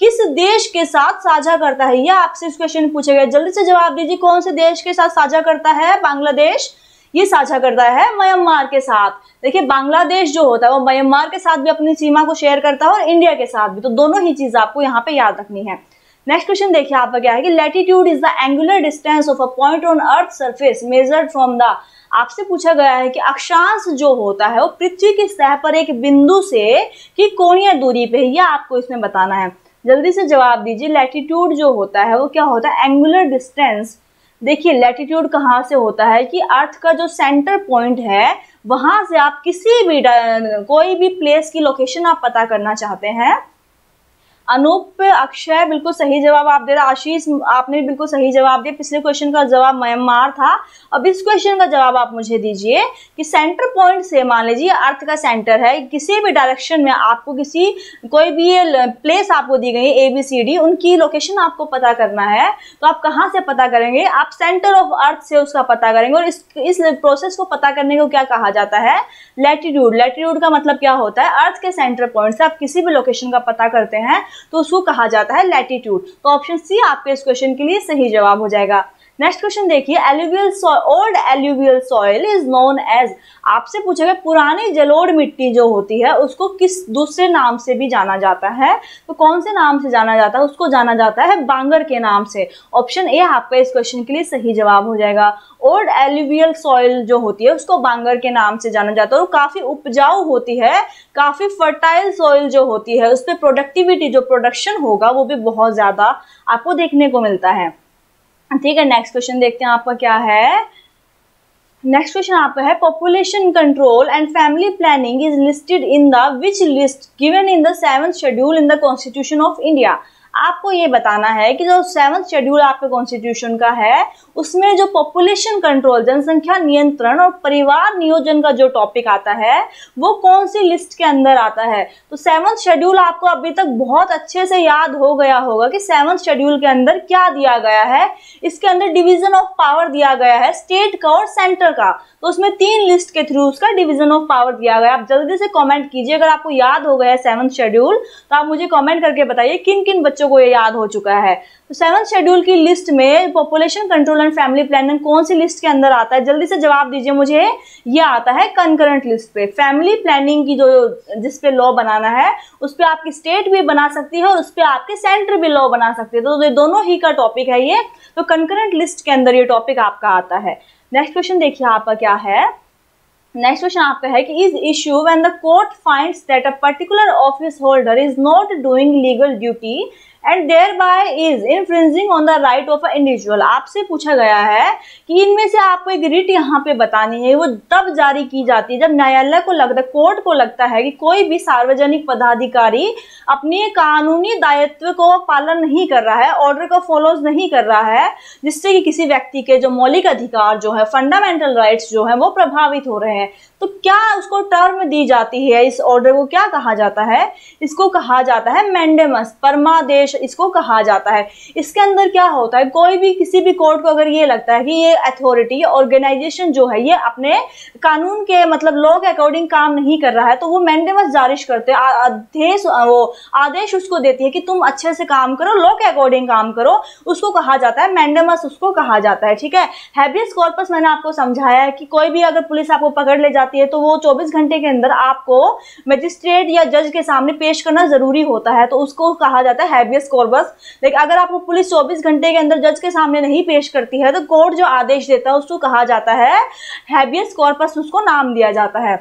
[SPEAKER 1] किस देश के साथ साझा करता है? यह आपसे इस क्वेश्चन पूछा गया। जल्दी से जवाब दीजिए, कौन से देश के साथ साझा करता है बांग्लादेश? ये साझा करता है म्यांमार के साथ। देखिए, बांग्लादेश जो होता है, वो म्यांमार के साथ भी अपनी सीमा को शेयर करता है और इंडिया के साथ भी। तो दोनों ही चीज़ आपको यहाँ पे याद रखनी है। नेक्स्ट क्वेश्चन देखिए आपका क्या है कि latitude is the angular distance of a point on earth surface measured from the आपसे पूछा गया है कि अक्षांश जो होता है वो पृथ्वी की सतह पर एक बिंदु से कि कोणीय दूरी पे यह आपको इसमें बताना है। जल्दी से जवाब दीजिए लेटीट्यूड जो होता है वो क्या होता है? एंगुलर डिस्टेंस देखिए लैटिट्यूड कहाँ से होता है कि अर्थ का जो सेंटर पॉइंट है, वहाँ से आप किसी भी, कोई भी प्लेस की लोकेशन आप पता करना चाहते हैं। अनूप अक्षय, बिल्कुल सही जवाब आप दे रहे आशीष, आपने बिल्कुल सही जवाब दिया। पिछले क्वेश्चन का जवाब म्यांमार था। अब इस क्वेश्चन का जवाब आप मुझे दीजिए कि सेंटर पॉइंट से, मान लीजिए, अर्थ का सेंटर है, किसी भी डायरेक्शन में आपको किसी, कोई भी प्लेस आपको दी गई ए बी सी डी उनकी लोकेशन आपको पता करना है। तो आप कहाँ से पता करेंगे? आप सेंटर ऑफ़ अर्थ से उसका पता करेंगे और इस इस प्रोसेस को पता करने को क्या कहा जाता है? लेटीट्यूड लेटीट्यूड का मतलब क्या होता है? अर्थ के सेंटर पॉइंट से आप किसी भी लोकेशन का पता करते हैं। तो उसको कहा जाता है लैटिट्यूड तो ऑप्शन सी आपके इस क्वेश्चन के लिए सही जवाब हो जाएगा। नेक्स्ट क्वेश्चन देखिए alluvial old alluvial soil is known as आपसे पूछा गया पुरानी जलोढ़ मिट्टी जो होती है, उसको किस दूसरे नाम से भी जाना जाता है? तो कौन से नाम से जाना जाता है? उसको जाना जाता है बांगर के नाम से। ऑप्शन ए आपका इस क्वेश्चन के लिए सही जवाब हो जाएगा। ओल्ड एल्यूवियल सॉइल जो होती है, उसको बांगर के नाम से जाना जाता है और काफ़ी उपजाऊ होती है, काफ़ी फर्टाइल सॉइल जो होती है उस पर प्रोडक्टिविटी जो प्रोडक्शन होगा, वो भी बहुत ज़्यादा आपको देखने को मिलता है। ठीक है नेक्स्ट क्वेश्चन देखते हैं आपका क्या है। नेक्स्ट क्वेश्चन आपका है population control and family planning is listed in the which list given in the seventh schedule in the constitution of India आपको ये बताना है कि जो सेवंथ शेड्यूल आपके कॉन्स्टिट्यूशन का है उसमें जो पॉपुलेशन कंट्रोल जनसंख्या नियंत्रण और परिवार नियोजन का जो टॉपिक आता है, वो कौन सी लिस्ट के अंदर आता है? तो सेवंथ शेड्यूल आपको अभी तक बहुत अच्छे से याद हो गया होगा कि सेवंथ शेड्यूल के अंदर क्या दिया गया है। इसके अंदर डिवीज़न ऑफ़ पावर दिया गया है स्टेट का और सेंटर का। तो उसमें तीन लिस्ट के थ्रू उसका डिवीज़न ऑफ़ पावर दिया गया। आप जल्दी से कॉमेंट कीजिए, अगर आपको याद हो गया है सेवंथ शेड्यूल तो आप मुझे कॉमेंट करके बताइए किन किन बच्चों को ये याद हो चुका है। तो सेवन शेड्यूल की लिस्ट में population control and family planning कौन सी लिस्ट के अंदर आता है? जल्दी से जवाब दीजिए मुझे। ये आता है कंकरेंट लिस्ट पे। फैमिली प्लानिंग की जो जिस पे लॉ बनाना है, उस पर आपकी स्टेट भी बना सकती है और उस पर आपके सेंटर भी लॉ बना सकती है। तो ये दोनों ही का टॉपिक है ये। तो कंकरेंट लिस्ट के अंदर ये टॉपिक आपका आता है। नेक्स्ट क्वेश्चन देखिए आपका क्या है। नेक्स्ट क्वेश्चन आपका है कि is issue when the court finds that a particular office holder is not doing legal duty and thereby is infringing on the right of a individual आपसे पूछा गया है कि इनमें से आपको एक रिट यहाँ पे बतानी है। वो तब जारी की जाती है जब न्यायालय को लगता है कोर्ट को लगता है कि कोई भी सार्वजनिक पदाधिकारी अपने कानूनी दायित्व को पालन नहीं कर रहा है ऑर्डर को फॉलोज नहीं कर रहा है, जिससे कि किसी व्यक्ति के जो मौलिक अधिकार जो है फंडामेंटल राइट्स जो है, वो प्रभावित हो रहे हैं। तो क्या उसको टर्म दी जाती है? इस ऑर्डर को क्या कहा जाता है? इसको कहा जाता है मैंडेमस परमादेश इसको कहा जाता है। इसके अंदर क्या होता है? कोई भी, किसी भी कोर्ट को अगर ये लगता है कि ये अथॉरिटी ऑर्गेनाइजेशन जो है, ये अपने कानून के मतलब लॉ के अकॉर्डिंग काम नहीं कर रहा है तो वो मैंडेमस जारिश करते हैं। वो आदेश उसको देती है कि तुम अच्छे से काम करो लॉ के अकॉर्डिंग काम करो, उसको कहा जाता है मैंडेमस उसको कहा जाता है, ठीक है? हैबियस कॉर्पस मैंने आपको समझाया है कि कोई भी अगर पुलिस आपको पकड़ ले जाती है तो वो 24 घंटे के अंदर आपको मजिस्ट्रेट या जज के सामने पेश करना ज़रूरी होता है तो उसको कहा जाता है हैबियस कॉर्बस लेकिन अगर आपको पुलिस 24 घंटे के अंदर जज के सामने नहीं पेश करती है तो कोर्ट जो आदेश देता है, उसको कहा जाता है हैबियस कॉर्पस उसको नाम दिया जाता है।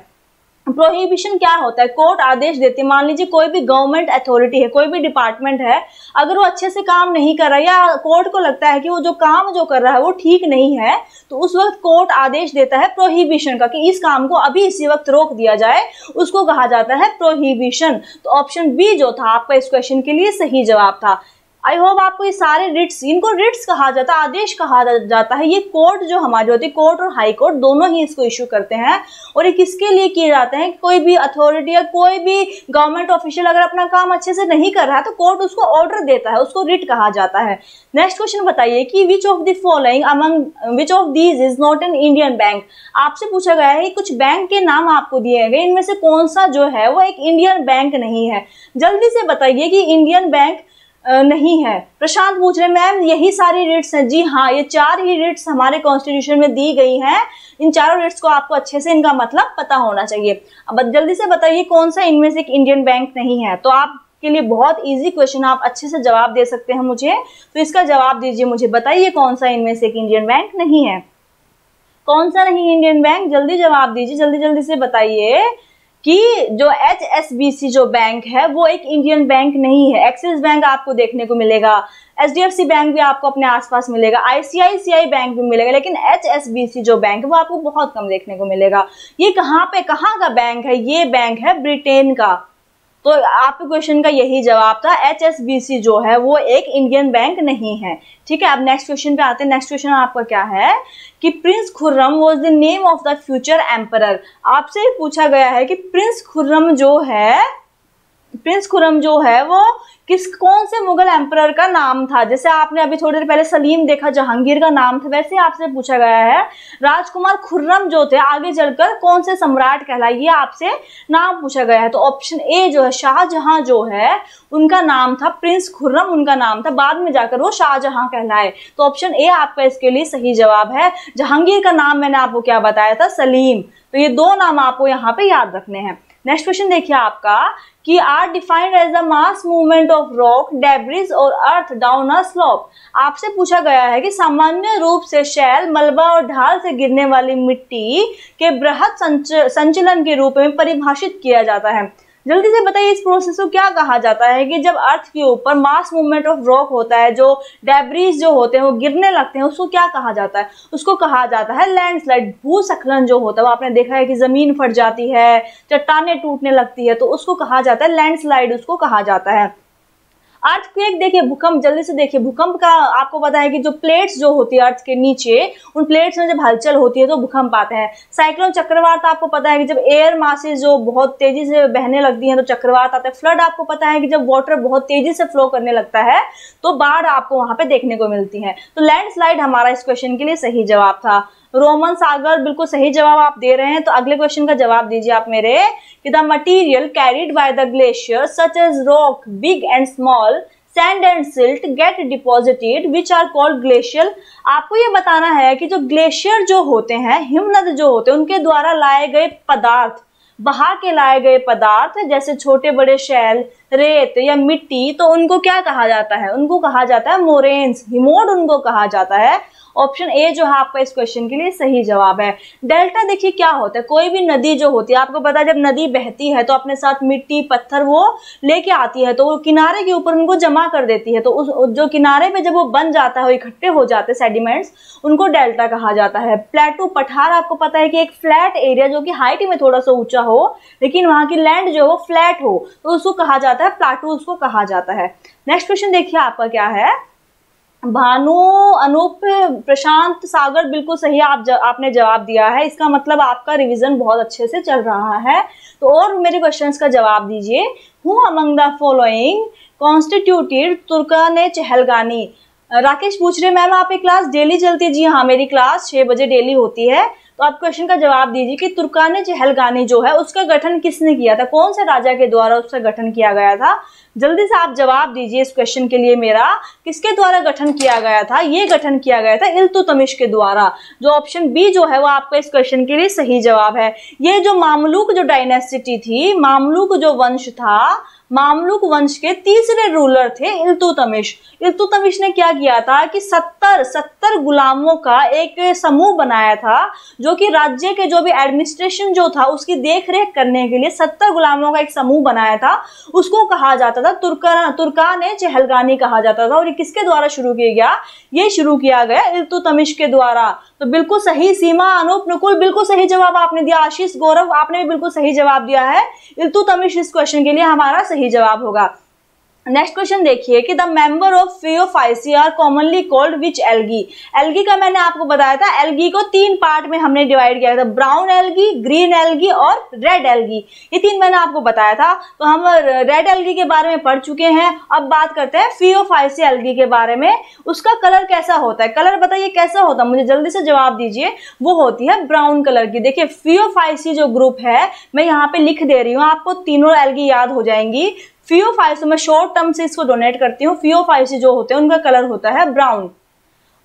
[SPEAKER 1] प्रोहिबिशन क्या होता है? कोर्ट आदेश देती है। मान लीजिए कोई भी गवर्नमेंट अथॉरिटी है, कोई भी डिपार्टमेंट है, अगर वो अच्छे से काम नहीं कर रहा या कोर्ट को लगता है कि वो जो काम जो कर रहा है वो ठीक नहीं है तो उस वक्त कोर्ट आदेश देता है प्रोहिबिशन का कि इस काम को अभी इसी वक्त रोक दिया जाए, उसको कहा जाता है प्रोहिबिशन तो ऑप्शन बी जो था, आपका इस क्वेश्चन के लिए सही जवाब था। आई होप आपको ये सारे रिट्स इनको रिट्स कहा जाता है, आदेश कहा जाता है। ये कोर्ट जो हमारी होती है कोर्ट और हाई कोर्ट दोनों ही इसको इशू करते हैं। और ये किसके लिए किए जाते हैं? कोई भी अथॉरिटी या कोई भी गवर्नमेंट ऑफिशियल अगर अपना काम अच्छे से नहीं कर रहा है तो कोर्ट उसको ऑर्डर देता है, उसको रिट कहा जाता है। नेक्स्ट क्वेश्चन बताइए कि which of the following among which of these is not an Indian bank आपसे पूछा गया है कुछ बैंक के नाम आपको दिए गए, इनमें से कौन सा जो है, वो एक इंडियन बैंक नहीं है। जल्दी से बताइए कि इंडियन बैंक नहीं है। प्रशांत पूछ रहे मैम, यही सारी रिट्स हैं। जी हाँ ये चार ही रिट्स हमारे कॉन्स्टिट्यूशन में दी गई हैं। इन चारों रिट्स को आपको अच्छे से इनका मतलब पता होना चाहिए। अब जल्दी से बताइए, कौन सा इनमें से एक इंडियन बैंक नहीं है? तो आप के लिए बहुत इजी क्वेश्चन आप अच्छे से जवाब दे सकते हैं मुझे। तो इसका जवाब दीजिए मुझे, बताइए कौन सा इनमें से एक इंडियन बैंक नहीं है। कौन सा नहीं इंडियन बैंक जल्दी जवाब दीजिए, जल्दी जल्दी से बताइए। कि जो एच एस बी सी जो बैंक है, वो एक इंडियन बैंक नहीं है। एक्सिस बैंक आपको देखने को मिलेगा। H D F C bank भी आपको अपने आसपास मिलेगा। आईसीआईसीआई बैंक भी मिलेगा। लेकिन एच एस बी सी जो बैंक है, वो आपको बहुत कम देखने को मिलेगा। ये कहाँ पे, कहाँ का बैंक है? ये बैंक है ब्रिटेन का। तो आपके क्वेश्चन का यही जवाब था एच एस बी सी जो है वो एक इंडियन बैंक नहीं है। ठीक है, अब नेक्स्ट क्वेश्चन पे आते हैं। नेक्स्ट क्वेश्चन आपका क्या है? कि prince Khurram was the name of the future emperor आपसे पूछा गया है कि प्रिंस खुर्रम जो है प्रिंस खुर्रम जो है वो किस, कौन से मुगल एम्पर का नाम था? जैसे आपने अभी थोड़ी देर पहले सलीम देखा, जहांगीर का नाम था, वैसे आपसे पूछा गया है। राजकुमार खुर्रम जो थे, आगे चलकर कौन से सम्राट कहलाए, ये आपसे नाम पूछा गया है। तो ऑप्शन ए जो है, शाहजहां जो है, उनका नाम था प्रिंस खुर्रम, उनका नाम था। बाद में जाकर वो शाहजहां कहलाए। तो ऑप्शन ए आपका इसके लिए सही जवाब है। जहांगीर का नाम मैंने आपको क्या बताया था? सलीम। तो ये दो नाम आपको यहाँ पे याद रखने हैं। नेक्स्ट क्वेश्चन देखिए आपका, कि are defined as the mass movement of rock debris or earth down a slope आपसे पूछा गया है कि सामान्य रूप से शैल मलबा और ढाल से गिरने वाली मिट्टी के बृहद संचलन के रूप में परिभाषित किया जाता है। जल्दी से बताइए इस प्रोसेस को क्या कहा जाता है कि जब अर्थ के ऊपर मास मूवमेंट ऑफ़ रॉक होता है, जो डेब्रीज जो होते हैं, वो गिरने लगते हैं, उसको क्या कहा जाता है? उसको कहा जाता है लैंडस्लाइड भूस्खलन जो होता है, वो आपने देखा है कि ज़मीन फट जाती है, चट्टाने टूटने लगती है तो उसको कहा जाता है लैंडस्लाइड उसको कहा जाता है। अर्थक्वेक देखिए, भूकंप, जल्दी से देखिए, भूकंप का आपको पता है कि जो प्लेट्स जो होती है अर्थ के नीचे, उन प्लेट्स में जब हलचल होती है तो भूकंप आता है। साइक्लोन चक्रवात आपको पता है कि जब एयर मासेज जो बहुत तेज़ी से बहने लगती हैं तो चक्रवात आता है। फ्लड आपको पता है कि जब वाटर बहुत तेज़ी से फ्लो करने लगता है तो बाढ़ आपको वहाँ पे देखने को मिलती है। तो लैंडस्लाइड हमारा इस क्वेश्चन के लिए सही जवाब था। रोमन सागर, बिल्कुल सही जवाब आप दे रहे हैं। तो अगले क्वेश्चन का जवाब दीजिए आप मेरे, कि the material carried by the glacier such as rock big and small sand and silt get deposited which are called glacier आपको ये बताना है कि जो ग्लेशियर जो होते हैं, हिमनद जो होते हैं, उनके द्वारा लाए गए पदार्थ, बहा के लाए गए पदार्थ, जैसे छोटे बड़े शैल, रेत या मिट्टी तो उनको क्या कहा जाता है? उनको कहा जाता है मोरेन्स। हिमोड उनको कहा जाता है। ऑप्शन ए जो है आपका इस क्वेश्चन के लिए सही जवाब है। डेल्टा देखिए क्या होता है? कोई भी नदी जो होती है, आपको पता है जब नदी बहती है तो अपने साथ मिट्टी, पत्थर वो लेके आती है तो वो किनारे के ऊपर उनको जमा कर देती है। तो उस, जो किनारे पे जब वो बन जाता है इकट्ठे हो जाते हैं सेडिमेंट्स उनको डेल्टा कहा जाता है। प्लेटू पठार, आपको पता है कि एक फ्लैट एरिया जो कि हाइट में थोड़ा सा ऊँचा हो, लेकिन वहाँ की लैंड जो है वो फ्लैट हो तो उसको कहा जाता है प्लाटू उसको कहा जाता है। नेक्स्ट क्वेश्चन देखिए आपका क्या है? भानु अनूप प्रशांत सागर बिल्कुल सही आप ज, आपने जवाब दिया है। इसका मतलब आपका रिवीजन बहुत अच्छे से चल रहा है। तो और मेरे क्वेश्चंस का जवाब दीजिए। Who among the following constituted तुर्काने चहलगानी। राकेश पूछ रहे मैम आप एक क्लास डेली चलती है? जी हाँ मेरी क्लास छह बजे डेली होती है। तो आप क्वेश्चन का जवाब दीजिए कि तुर्काने चहलगानी जो है उसका गठन किसने किया था? कौन से राजा के द्वारा उसका गठन किया गया था? जल्दी से आप जवाब दीजिए इस क्वेश्चन के लिए मेरा, किसके द्वारा गठन किया गया था? ये गठन किया गया था इल्तुतमिश के द्वारा। जो ऑप्शन बी जो है, वो आपका इस क्वेश्चन के लिए सही जवाब है। ये जो मामलूक जो डायनेसिटी थी, मामलूक जो वंश था मामलुक वंश के तीसरे रूलर थे इल्तुतमिश। इल्तुतमिश ने क्या किया था कि सत्तर सत्तर गुलामों का एक समूह बनाया था, जो कि राज्य के जो भी एडमिनिस्ट्रेशन जो था, उसकी देख रेख करने के लिए सत्तर गुलामों का एक समूह बनाया था। उसको कहा जाता था तुर्कान तुर्का ने चहलगानी कहा जाता था। और ये किसके द्वारा शुरू किया गया? ये शुरू किया गया इल्तुतमिश के द्वारा। तो बिल्कुल सही सीमा अनूप नुकुल बिल्कुल सही जवाब आपने दिया। आशीष गौरव, आपने भी बिल्कुल सही जवाब दिया है। इल्तुतमिश इस क्वेश्चन के लिए हमारा सही जवाब होगा। नेक्स्ट क्वेश्चन देखिए कि the member of phaeophyceae are commonly called which algae algae का मैंने आपको बताया था एल्गी को तीन पार्ट में हमने डिवाइड किया था ब्राउन एल्गी ग्रीन एल्गी और रेड एल्गी ये तीन मैंने आपको बताया था। तो हम रेड एल्गी के बारे में पढ़ चुके हैं। अब बात करते हैं फियोफाइसी एल्गी के बारे में। उसका कलर कैसा होता है? कलर बताइए कैसा होता है? मुझे जल्दी से जवाब दीजिए। वो होती है ब्राउन कलर की। देखिए फियोफाइसी जो ग्रुप है, मैं यहाँ पे लिख दे रही हूँ। आपको तीनों एल्गी याद हो जाएँगी। फियो फाइव मैं शॉर्ट टर्म से इसको डोनेट करती हूँ। फियो फाइव जो होते हैं, उनका कलर होता है ब्राउन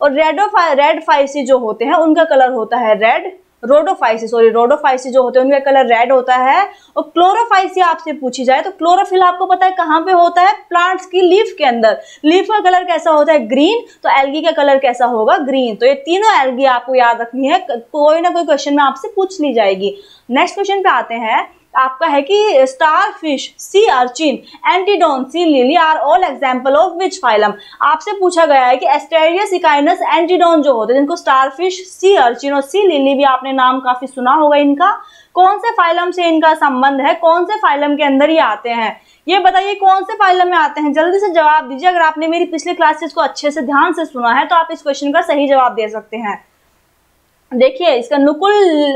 [SPEAKER 1] और रेडो रेड फाइव जो होते हैं, उनका कलर होता है रेड रोडोफाइसी सॉरी रोडोफाइसी जो होते हैं, उनका कलर रेड होता है। और क्लोरोफाइसी आपसे पूछी जाए तो क्लोरोफिल आपको पता है कहाँ पे होता है? प्लांट्स की लीफ के अंदर। लीफ का कलर कैसा होता है? ग्रीन तो एल्गी का कलर कैसा होगा? ग्रीन तो ये तीनों एल्गी आपको याद रखनी है। कोई ना कोई क्वेश्चन में आपसे पूछ ली जाएगी। नेक्स्ट क्वेश्चन पे आते हैं। आपका है कि star fish sea urchin antedon sea lily are all example of which phylum आपसे पूछा गया है कि एस्टेरियस इकाइनस एंटीडोन जो होते हैं, जिनको स्टार फ़िश सी अर्चिन और सी लिली भी आपने नाम काफ़ी सुना होगा इनका। कौन से फाइलम से इनका संबंध है? कौन से फाइलम के अंदर ये आते हैं? ये बताइए कौन से फाइलम में आते हैं? जल्दी से जवाब दीजिए। अगर आपने मेरी पिछली क्लासेस को अच्छे से ध्यान से सुना है तो आप इस क्वेश्चन का सही जवाब दे सकते हैं। देखिए, इसका नुकुल,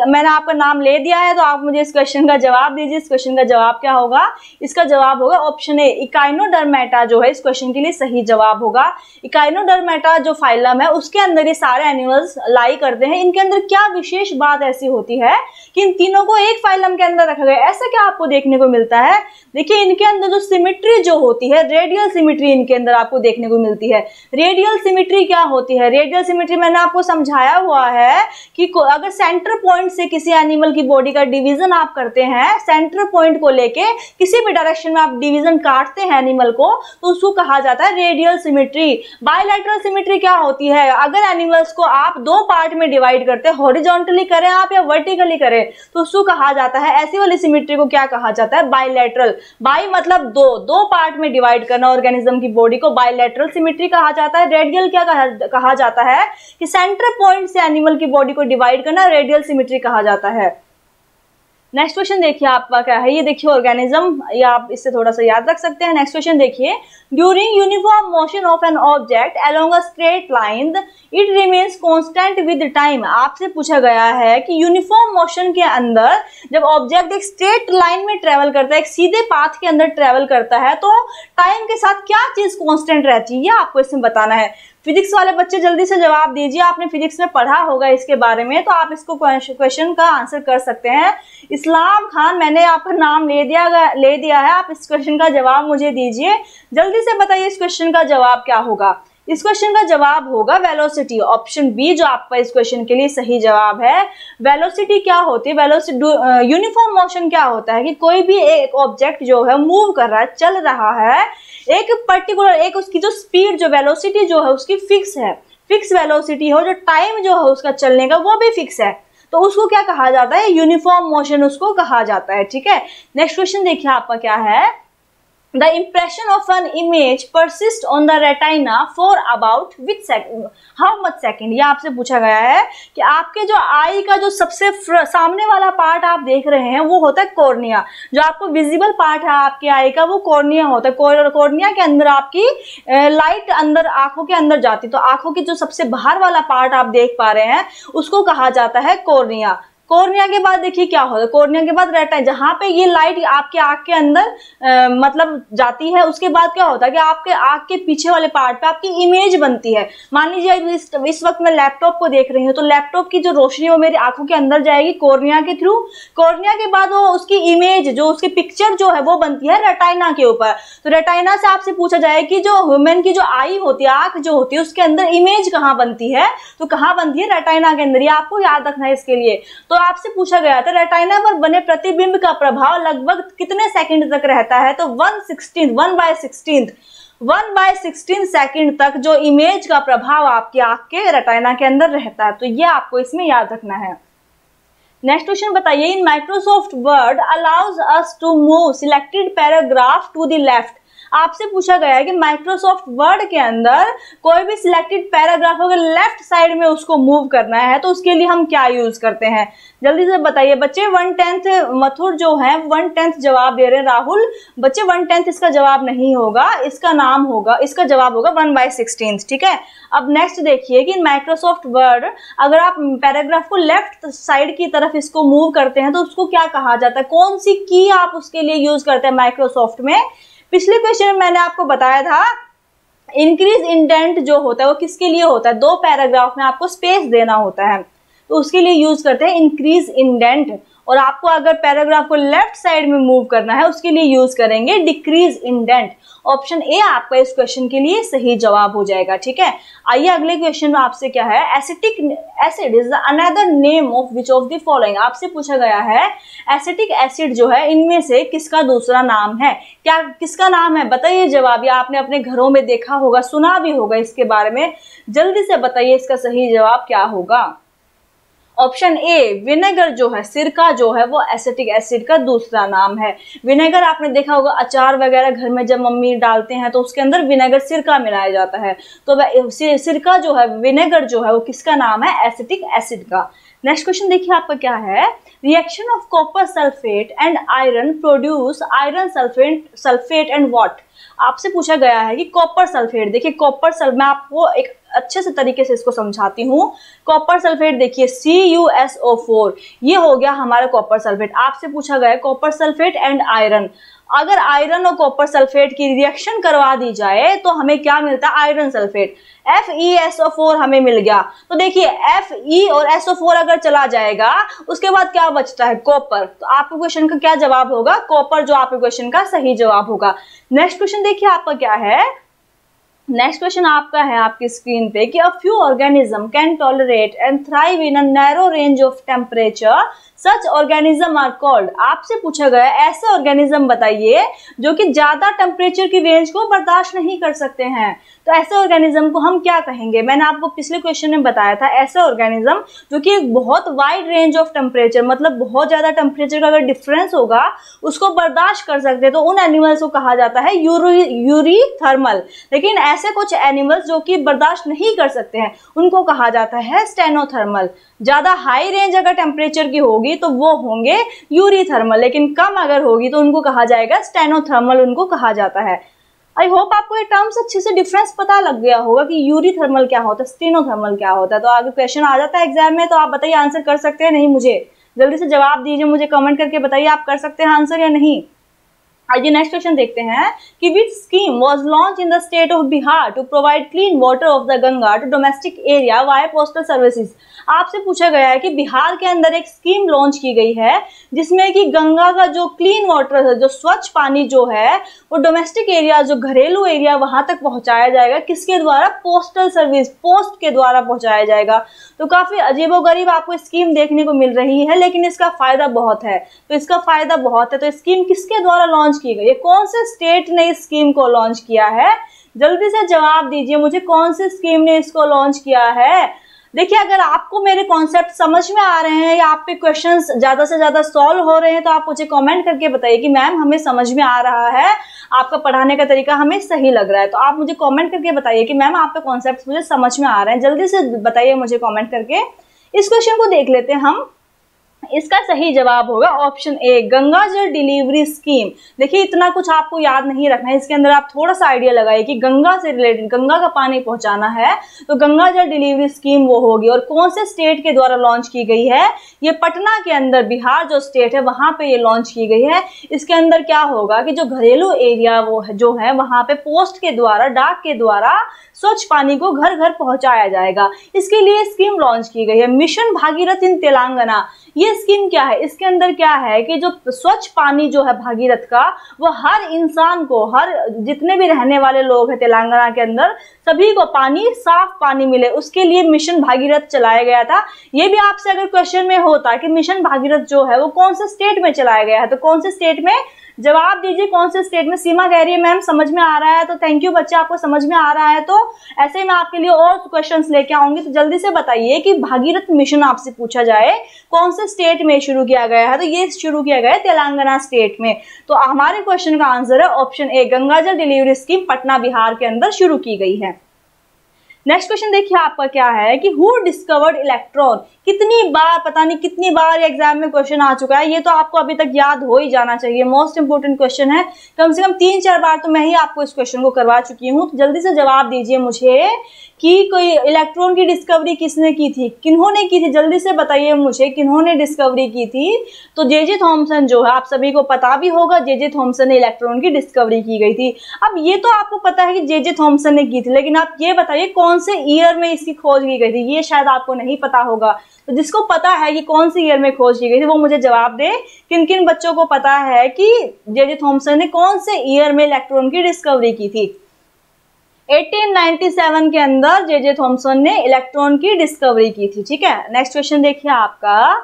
[SPEAKER 1] मैंने आपका नाम ले दिया है तो आप मुझे इस क्वेश्चन का जवाब दीजिए। इस क्वेश्चन का जवाब क्या होगा? इसका जवाब होगा ऑप्शन ए इकाइनोडर्मेटा जो है, इस क्वेश्चन के लिए सही जवाब होगा। इकाइनोडर्मेटा जो फाइलम है, उसके अंदर ये सारे एनिमल्स लाई करते हैं। इनके अंदर क्या विशेष बात ऐसी होती है? कि इन तीनों को एक फाइलम के अंदर रखा गया ऐसा क्या आपको देखने को मिलता है? देखिए, इनके अंदर जो सिमिट्री जो होती है रेडियल सिमिट्री इनके अंदर आपको देखने को मिलती है। रेडियल सिमिट्री क्या होती है? रेडियल सिमिट्री मैंने आपको समझाया हुआ है कि अगर सेंटर पॉइंट से किसी एनिमल की बॉडी का डिवीज़न आप करते हैं सेंटर पॉइंट को लेके किसी भी डायरेक्शन में आप डिवीज़न काटते हैं एनिमल को तो उसको कहा जाता है रेडियल सिमिट्री बायोलैटरल सिमिट्री क्या होती है? अगर एनिमल्स को आप दो पार्ट में डिवाइड करते हैं हॉरिजॉन्टली करें आप या वर्टिकली करें तो उसको कहा जाता है ऐसी वाली सिमिट्री को क्या कहा जाता है? बायोलैटरल बाई मतलब दो दो पार्ट में डिवाइड करना ऑर्गेनिज्म की बॉडी को बायोलैटरल सिमिट्री कहा जाता है। रेडियल क्या कहा, कहा जाता है? कि सेंटर पॉइंट से एनिमल की बॉडी को डिवाइड करना रेडियल सिमिट्री कहा जाता है। नेक्स्ट क्वेश्चन देखिए आपका क्या है? ये देखिए ऑर्गेनिज्म ये आप इससे थोड़ा सा याद रख सकते हैं। नेक्स्ट क्वेश्चन देखिए। During uniform motion of an object along a straight line it remains constant with time आपसे पूछा गया है कि यूनिफॉर्म मोशन के अंदर जब ऑब्जेक्ट एक स्ट्रेट लाइन में ट्रेवल करता है, एक सीधे पाथ के अंदर ट्रेवल करता है तो टाइम के साथ क्या चीज़ कॉन्स्टेंट रहती है? ये आपको इसमें बताना है। फिजिक्स वाले बच्चे जल्दी से जवाब दीजिए। आपने फिजिक्स में पढ़ा होगा इसके बारे में तो आप इसको क्वेश्चन का आंसर कर सकते हैं। इस्लाम खान, मैंने आपका नाम ले दिया ले दिया है, आप इस क्वेश्चन का जवाब मुझे दीजिए। जल्दी से बताइए इस क्वेश्चन का जवाब क्या होगा। इस क्वेश्चन का जवाब होगा वेलोसिटी ऑप्शन बी जो आपका इस क्वेश्चन के लिए सही जवाब है। वेलोसिटी क्या होती है? वेलोसिटी यूनिफॉर्म मोशन क्या होता है कि कोई भी एक ऑब्जेक्ट जो है मूव कर रहा है, चल रहा है, एक पर्टिकुलर एक उसकी जो स्पीड जो वेलोसिटी जो है, उसकी फिक्स है। फिक्स वेलोसिटी हो, जो टाइम जो है उसका चलने का, वो भी फिक्स है। तो उसको क्या कहा जाता है? यूनिफॉर्म मोशन उसको कहा जाता है, ठीक है? नेक्स्ट क्वेश्चन देखिए आपका क्या है? The impression of an image persists on the retina for about which second how much second? ये आपसे पूछा गया है कि आपके जो आई का जो सबसे सामने वाला पार्ट आप देख रहे हैं, वो होता है कॉर्निया। जो आपको विजिबल पार्ट है आपके आई का, वो कॉर्निया होता है। कॉर्निया के अंदर आपकी लाइट अंदर, आँखों के अंदर जाती तो आँखों की जो सबसे बाहर वाला पार्ट आप देख पा रहे हैं, उसको कहा जाता है कॉर्निया। कोर्निया के बाद देखिए क्या होता है। कोर्निया के बाद रेटा है जहाँ पे ये लाइट आपके आँख के अंदर आ, मतलब जाती है उसके बाद क्या होता है कि आपके आँख के पीछे वाले पार्ट पे आपकी इमेज बनती है। मान लीजिए इस, इस वक्त मैं लैपटॉप को देख रही हूँ तो लैपटॉप की जो रोशनी वो मेरी आँखों के अंदर जाएगी कोर्निया के थ्रू कोर्निया के बाद वो उसकी इमेज जो उसकी पिक्चर जो है वो बनती है रेटाइना के ऊपर। तो रेटाइना से आपसे पूछा जाए कि जो ह्यूमन की जो आई होती है आँख जो होती है उसके अंदर इमेज कहाँ बनती है? तो कहाँ बनती है रेटाइना के अंदर? ये आपको याद रखना है इसके लिए। तो आपसे पूछा गया था रेटाइना पर बने प्रतिबिंब का प्रभाव लगभग कितने सेकंड तक रहता है? तो one sixteen one by sixteen one by sixteen second तक जो इमेज का प्रभाव आपकी आँख के रेटाइना के अंदर रहता है। तो ये आपको इसमें याद रखना है। नेक्स्ट क्वेश्चन बताइए in Microsoft Word allows us to move selected paragraph to the left आपसे पूछा गया है कि माइक्रोसॉफ्ट वर्ड के अंदर कोई भी सिलेक्टेड पैराग्राफ अगर लेफ़्ट साइड में उसको मूव करना है तो उसके लिए हम क्या यूज़ करते हैं? जल्दी से बताइए, बच्चे वन टेंथ मथुर जो है वन टेंथ जवाब दे रहे हैं राहुल। बच्चे वन टेंथ इसका जवाब नहीं होगा, इसका नाम होगा, इसका जवाब होगा वन बाय सिक्सटीन ठीक है? अब नेक्स्ट देखिए कि माइक्रोसॉफ्ट वर्ड अगर आप पैराग्राफ को लेफ़्ट साइड की तरफ़ इसको मूव करते हैं तो उसको क्या कहा जाता है? कौन सी की आप उसके लिए यूज़ करते हैं माइक्रोसॉफ्ट में? पिछले क्वेश्चन में मैंने आपको बताया था इंक्रीज इंडेंट जो होता है वो किसके लिए होता है? दो पैराग्राफ में आपको स्पेस देना होता है। तो उसके लिए यूज़ करते हैं इंक्रीज इंडेंट और आपको अगर पैराग्राफ को लेफ़्ट साइड में मूव करना है, उसके लिए यूज़ करेंगे डिक्रीज इंडेंट। ऑप्शन ए आपका इस क्वेश्चन के लिए सही जवाब हो जाएगा, ठीक है? आइए अगले क्वेश्चन में आपसे क्या है? Acetic acid is another name of which of the following आपसे पूछा गया है, एसिटिक एसिड जो है, इनमें से किसका दूसरा नाम है? क्या किसका नाम है? बताइए जवाब, या आपने अपने घरों में देखा होगा, सुना भी होगा इसके बारे में। जल्दी से बताइए इसका सही जवाब क्या होगा। ऑप्शन ए, विनेगर जो है, सिरका जो है, वो एसिटिक एसिड का दूसरा नाम है। विनेगर आपने देखा होगा, अचार वगैरह घर में जब मम्मी डालते हैं तो उसके अंदर विनेगर सिरका मिलाया जाता है। तो सिरका जो है, विनेगर जो है, वो किसका नाम है? एसिटिक एसिड का। नेक्स्ट क्वेश्चन देखिए, आपका क्या है? Reaction of copper sulphate and iron produce iron sulphate sulphate and what? आपसे पूछा गया है कि कॉपर सल्फेट देखिए कॉपर सल मैं आपको एक अच्छे से तरीके से इसको समझाती हूँ। कॉपर सल्फेट देखिए C U S O four ये हो गया हमारा कॉपर सल्फेट आपसे पूछा गया है कॉपर सल्फेट एंड आयरन अगर आयरन और कॉपर सल्फेट की रिएक्शन करवा दी जाए तो हमें क्या मिलता? है iron sulphate. F E S O four हमें मिल गया। तो देखिए एफ़ ई e और एस ओ फोर अगर चला जाएगा, उसके बाद क्या बचता है? कॉपर। तो आपके क्वेश्चन का क्या जवाब होगा? कॉपर जो आपके क्वेश्चन का सही जवाब होगा। नेक्स्ट क्वेश्चन देखिए आपका क्या है? नेक्स्ट क्वेश्चन आपका है आपकी स्क्रीन पे कि a few organism can tolerate and thrive in a narrow range of temperature such organism are called. आपसे पूछा गया, ऐसे ऑर्गेनिज्म बताइए, जो कि ज़्यादा टेम्परेचर की रेंज को बर्दाश्त नहीं कर सकते हैं। तो ऐसे ऑर्गेनिज्म को हम क्या कहेंगे? मैंने आपको पिछले क्वेश्चन में बताया था, ऐसे ऑर्गेनिज्म जो कि एक बहुत वाइड रेंज ऑफ़ टेम्परेचर मतलब बहुत ज़्यादा टेम्परेचर का अगर डिफरेंस होगा, उसको बर्दाश्त कर सकते तो उन एनिमल्स को कहा जाता है यूरी यूरी थर्मल लेकिन ऐसे कुछ एनिमल्स जो कि बर्दाश्त नहीं कर सकते हैं, उनको कहा जाता है स्टेनोथर्मल। ज़्यादा हाई रेंज अगर टेम्परेचर की होगी तो वो होंगे यूरीथर्मल। लेकिन कम अगर होगी तो उनको कहा जाएगा स्टेनोथर्मल, उनको कहा जाता है। आई होप आपको ये टर्म्स अच्छे से डिफरेंस पता लग गया होगा कि यूरीथर्मल क्या होता है, स्टेनोथर्मल क्या होता है। तो आगे क्वेश्चन आ जाता है एग्ज़ाम में तो आप बताइए आंसर कर सकते हैं, नहीं मुझे? जल्दी से जवाब दीजिए मुझे कमेंट करके बताइए आप कर सकते हैं आंसर या नहीं? आइए नेक्स्ट क्वेश्चन देखते हैं कि which scheme was launched in the state of Bihar to provide clean water of the Ganga to domestic area by postal services आपसे पूछा गया है कि बिहार के अंदर एक स्कीम लॉन्च की गई है, जिसमें कि गंगा का जो क्लीन वाटर है, जो स्वच्छ पानी जो है, वो डोमेस्टिक एरिया जो घरेलू एरिया वहाँ तक पहुँचाया जाएगा। किसके द्वारा? पोस्टल सर्विस पोस्ट के द्वारा पहुँचाया जाएगा। तो काफ़ी अजीबोगरीब आपको स्कीम देखने को मिल रही है, लेकिन इसका फ़ायदा बहुत है। तो इसका फ़ायदा बहुत है तो स्कीम किसके द्वारा लॉन्च की गई है। कौन से स्टेट ने इस स्कीम को लॉन्च किया है? जल्दी से जवाब दीजिए मुझे, कौन से स्कीम ने इसको लॉन्च किया है? देखिए, अगर आपको मेरे कॉन्सेप्ट समझ में आ रहे हैं या आप पे क्वेश्चंस ज़्यादा से ज़्यादा सॉल्व हो रहे हैं तो आप मुझे कमेंट करके बताइए कि मैम हमें समझ में आ रहा है, आपका पढ़ाने का तरीका हमें सही लग रहा है। तो आप मुझे कमेंट करके बताइए कि मैम आपके कॉन्सेप्ट मुझे समझ में आ रहे हैं। जल्दी से बताइए मुझे कॉमेंट करके। इस क्वेश्चन को देख लेते हैं हम। इसका सही जवाब होगा ऑप्शन ए, गंगा जल डिलीवरी स्कीम। देखिए, इतना कुछ आपको याद नहीं रखना है। इसके अंदर आप थोड़ा सा आइडिया लगाइए कि गंगा से रिलेटेड, गंगा का पानी पहुंचाना है तो गंगा जल डिलीवरी स्कीम वो होगी। और कौन से स्टेट के द्वारा लॉन्च की गई है? ये पटना के अंदर, बिहार जो स्टेट है, वहाँ पे ये लॉन्च की गई है। इसके अंदर क्या होगा कि जो घरेलू एरिया वो है, जो है, वहाँ पे पोस्ट के द्वारा, डाक के द्वारा स्वच्छ पानी को घर घर पहुँचाया जाएगा। इसके लिए स्कीम लॉन्च की गई है। Mission Bhagirath in Telangana. ये स्कीम क्या है? इसके अंदर क्या है कि जो स्वच्छ पानी जो है भागीरथ का, वो हर इंसान को, हर जितने भी रहने वाले लोग हैं तेलंगाना के अंदर, सभी को पानी, साफ़ पानी मिले। उसके लिए मिशन भागीरथ चलाया गया था। ये भी आपसे अगर क्वेश्चन में होता कि मिशन भागीरथ जो है, वो कौन से स्टेट में चलाया गया है? तो कौन से स्टेट में? जवाब दीजिए कौन से स्टेट में सीमा कह रही है मैम समझ में आ रहा है तो थैंक यू बच्चे, आपको समझ में आ रहा है तो ऐसे ही मैं आपके लिए और क्वेश्चन लेके आऊँगी तो जल्दी से बताइए कि भागीरथ मिशन आपसे पूछा जाए, कौन से स्टेट में शुरू किया गया है तो ये शुरू किया गया है तेलंगाना स्टेट में। तो हमारे क्वेश्चन का आंसर है ऑप्शन ए गंगाजल डिलीवरी स्कीम पटना बिहार के अंदर शुरू की गई है। नेक्स्ट क्वेश्चन देखिए आपका क्या है कि हु डिस्कवर्ड इलेक्ट्रॉन कितनी बार, पता नहीं कितनी बार एग्ज़ाम में क्वेश्चन आ चुका है, ये तो आपको अभी तक याद हो ही जाना चाहिए। मोस्ट इंपोर्टेंट क्वेश्चन है। कम से कम तीन चार बार तो मैं ही आपको इस क्वेश्चन को करवा चुकी हूँ। तो जल्दी से जवाब दीजिए मुझे। कि कोई इलेक्ट्रॉन की डिस्कवरी किसने की थी? किन्होंने की थी? जल्दी से बताइए मुझे, किन्होंने डिस्कवरी की थी? तो जे जे थॉम्सन जो है, आप सभी को पता भी होगा जे जे थॉम्सन ने इलेक्ट्रॉन की डिस्कवरी की गई थी। अब ये तो आपको पता है कि जे जे थॉम्सन ने की थी, लेकिन आप ये बताइए कौन से ईयर में इसकी खोज की गई थी? ये शायद आपको नहीं पता होगा। तो जिसको पता है कि कौन सी ईयर में खोज की गई थी, वो मुझे जवाब दे। किन किन बच्चों को पता है कि जे जे थॉम्सन ने कौन से ईयर में इलेक्ट्रॉन की डिस्कवरी की थी? 1897 के अंदर जे जे थॉम्सन ने इलेक्ट्रॉन की डिस्कवरी की थी, ठीक है? नेक्स्ट क्वेश्चन देखिए आपका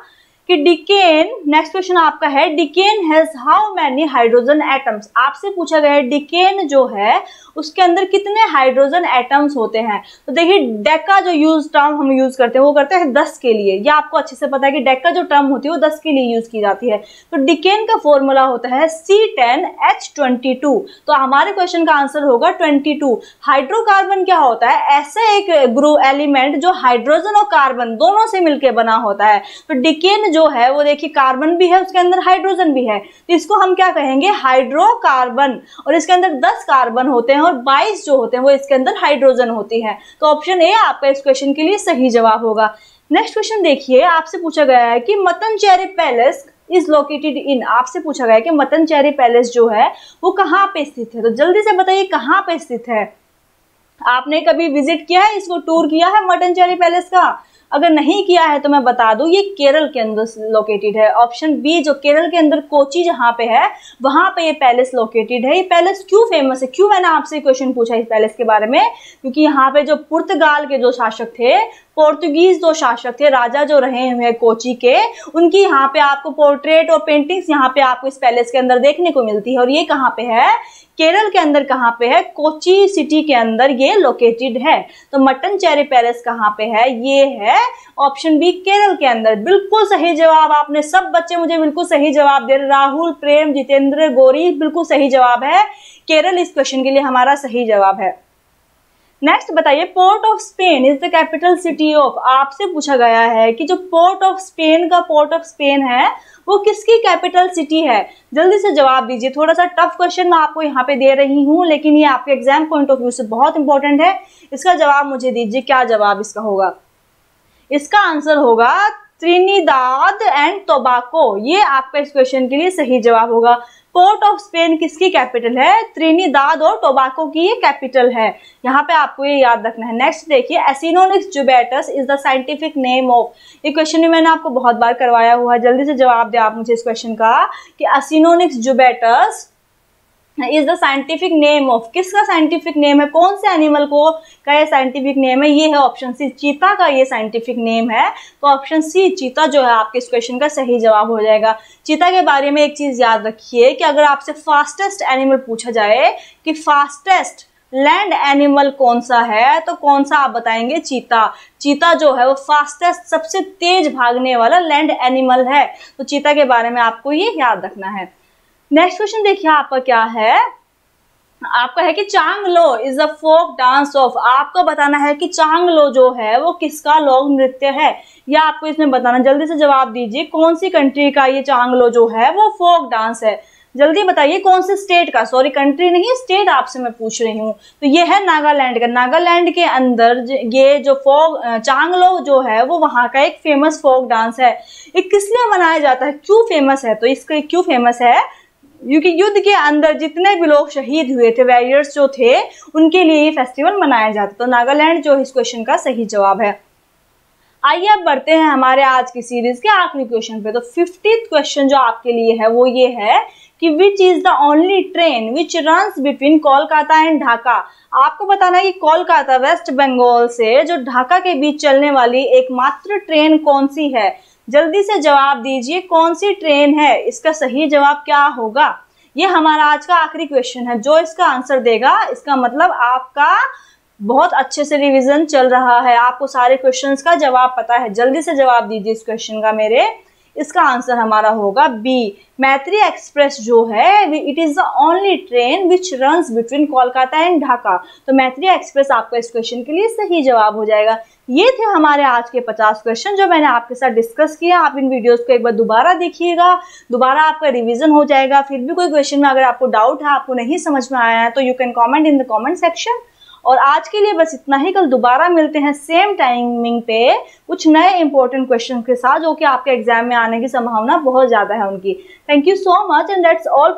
[SPEAKER 1] कि डिकेन नेक्स्ट क्वेश्चन आपका है, decane has how many hydrogen atoms आपसे पूछा गया है, डिकेन जो है उसके अंदर कितने हाइड्रोजन एटम्स होते हैं? तो देखिए डेका जो यूज़ टर्म हम यूज़ करते हैं, वो करते हैं दस के लिए। या आपको अच्छे से पता है कि डेका जो टर्म होती है, वो दस के लिए यूज़ की जाती है। तो डिकेन का फॉर्मूला होता है C ten H twenty two तो हमारे क्वेश्चन का आंसर होगा ट्वेंटी टू हाइड्रोकार्बन क्या होता है? ऐसा एक ग्रुप एलिमेंट जो हाइड्रोजन और कार्बन दोनों से मिलकर बना होता है। तो डिकेन जो है, वो देखिए कार्बन भी है, उसके अंदर हाइड्रोजन भी है। तो इसको हम क्या कहेंगे? हाइड्रोकार्बन और इसके अंदर दस कार्बन होते हैं और 22 जो होते हैं, वो इसके अंदर हाइड्रोजन होती है। तो ऑप्शन ए आपका इस क्वेश्चन के लिए सही जवाब होगा। नेक्स्ट क्वेश्चन देखिए, आपसे पूछा गया है कि Mattancherry palace is located in आपसे पूछा गया है कि मतन चेरी पैलेस जो है, वो कहाँ पे स्थित है? तो जल्दी से बताइए कहाँ पे स्थित है? आपने कभी विज़िट किया है? इसको टूर किया है मटन चेरी पैलेस का? अगर नहीं किया है तो मैं बता दूँ, ये केरल के अंदर लोकेटेड है। ऑप्शन बी जो केरल के अंदर कोची जहाँ पे है, वहाँ पे ये पैलेस लोकेटेड है। ये पैलेस क्यों फ़ेमस है? क्यों मैंने आपसे क्वेश्चन पूछा इस पैलेस के बारे में? क्योंकि यहाँ पे जो पुर्तगाल के जो शासक थे, पोर्तुगीज जो शासक थे, राजा जो रहे हुए कोची के, उनकी यहाँ पे आपको पोर्ट्रेट और पेंटिंग्स यहाँ पे आपको इस पैलेस के अंदर देखने को मिलती है। और ये कहाँ पे है? केरल के अंदर कहाँ पे है? कोची सिटी के अंदर ये लोकेटेड है। तो मटन चेरी पैलेस कहाँ पे है? ये है ऑप्शन बी केरल के अंदर। बिल्कुल सही जवाब आपने। सब बच्चे मुझे बिल्कुल सही जवाब दे रहे राहुल, प्रेम, जितेंद्र, गोरी, बिल्कुल सही जवाब है। केरल इस क्वेश्चन के लिए हमारा सही जवाब है। नेक्स्ट बताइए Port of Spain is the capital city of आपसे पूछा गया है कि जो पोर्ट ऑफ़ स्पेन का पोर्ट ऑफ़ स्पेन है, वो किसकी कैपिटल सिटी है? जल्दी से जवाब दीजिए थोड़ा सा टफ क्वेश्चन मैं आपको यहाँ पे दे रही हूँ, लेकिन ये आपके एग्ज़ाम पॉइंट ऑफ़ व्यू से बहुत इंपॉर्टेंट है। इसका जवाब मुझे दीजिए, क्या जवाब इसका होगा? इसका आंसर होगा त्रिनिदाद एंड टोबाको ये आपका इस क्वेश्चन के लिए सही जवाब होगा। पोर्ट ऑफ़ स्पेन किसकी कैपिटल है? त्रिनिदाद और टोबाको की ये कैपिटल है। यहाँ पे आपको ये याद रखना है। नेक्स्ट देखिए Acinonyx jubatus is the scientific name of ये क्वेश्चन भी मैंने आपको बहुत बार करवाया हुआ है। जल्दी से जवाब दे आप मुझे इस क्वेश्चन का कि Acinonyx jubatus is the scientific name of किसका साइंटिफिक नेम है? कौन से एनिमल को का ये साइंटिफिक नेम है? ये है ऑप्शन सी चीता का ये साइंटिफिक नेम है। तो ऑप्शन सी चीता जो है आपके इस क्वेश्चन का सही जवाब हो जाएगा। चीता के बारे में एक चीज़ याद रखिए कि अगर आपसे फास्टेस्ट एनिमल पूछा जाए कि फास्टेस्ट लैंड एनिमल कौन सा है तो कौन सा आप बताएँगे? चीता। चीता जो है वो फास्टेस्ट सबसे तेज भागने वाला लैंड एनिमल है। तो चीता के बारे में आपको ये याद रखना है। नेक्स्ट क्वेश्चन देखिए आपका क्या है? आपका है कि Changlo is a folk dance of आपको बताना है कि चांगलो जो है, वो किसका लोक नृत्य है? या आपको इसमें बताना जल्दी से जवाब दीजिए, कौन सी कंट्री का ये चांगलो जो है, वो फोक डांस है? जल्दी बताइए, कौन से स्टेट का? सॉरी कंट्री नहीं स्टेट आपसे मैं पूछ रही हूँ। तो ये है नागालैंड का। नागालैंड के अंदर ये जो फोक चांगलो जो है, वो वहाँ का एक फ़ेमस फोक डांस है। ये किस लिए मनाया जाता है? क्यों फ़ेमस है? तो इसका क्यों फ़ेमस है? क्योंकि युद्ध के अंदर जितने भी लोग शहीद हुए थे वैरियर्स जो थे, उनके लिए ये फेस्टिवल मनाया जाता तो नागालैंड जो इस क्वेश्चन का सही जवाब है। आइए अब बढ़ते हैं हमारे आज की सीरीज़ के आखिरी क्वेश्चन पे। तो फिफ्टी क्वेश्चन जो आपके लिए है, वो ये है कि which is the only train which run between Kolkata and Dhaka? आपको बताना है कि कोलकाता वेस्ट बंगाल से जो ढाका के बीच चलने वाली एकमात्र ट्रेन कौन सी है? जल्दी से जवाब दीजिए, कौन सी ट्रेन है? इसका सही जवाब क्या होगा? ये हमारा आज का आखिरी क्वेश्चन है। जो इसका आंसर देगा, इसका मतलब आपका बहुत अच्छे से रिवीजन चल रहा है। आपको सारे क्वेश्चंस का जवाब पता है। जल्दी से जवाब दीजिए इस क्वेश्चन का मेरे इसका आंसर हमारा होगा बी मैत्री एक्सप्रेस जो है it is the only train which run between Kolkata and Dhaka. तो मैत्री एक्सप्रेस आपका इस क्वेश्चन के लिए सही जवाब हो जाएगा। ये थे हमारे आज के 50 क्वेश्चन जो मैंने आपके साथ डिस्कस किया। आप इन वीडियोस को एक बार दोबारा देखिएगा। दोबारा आपका रिवीजन हो जाएगा। फिर भी कोई क्वेश्चन में अगर आपको डाउट है, आपको नहीं समझ में आया है तो you can comment in the comment section और आज के लिए बस इतना ही। कल दोबारा मिलते हैं सेम टाइमिंग पे कुछ नए इंपॉर्टेंट क्वेश्चन के साथ, जो कि आपके एग्ज़ाम में आने की संभावना बहुत ज़्यादा है उनकी। Thank you so much and that's all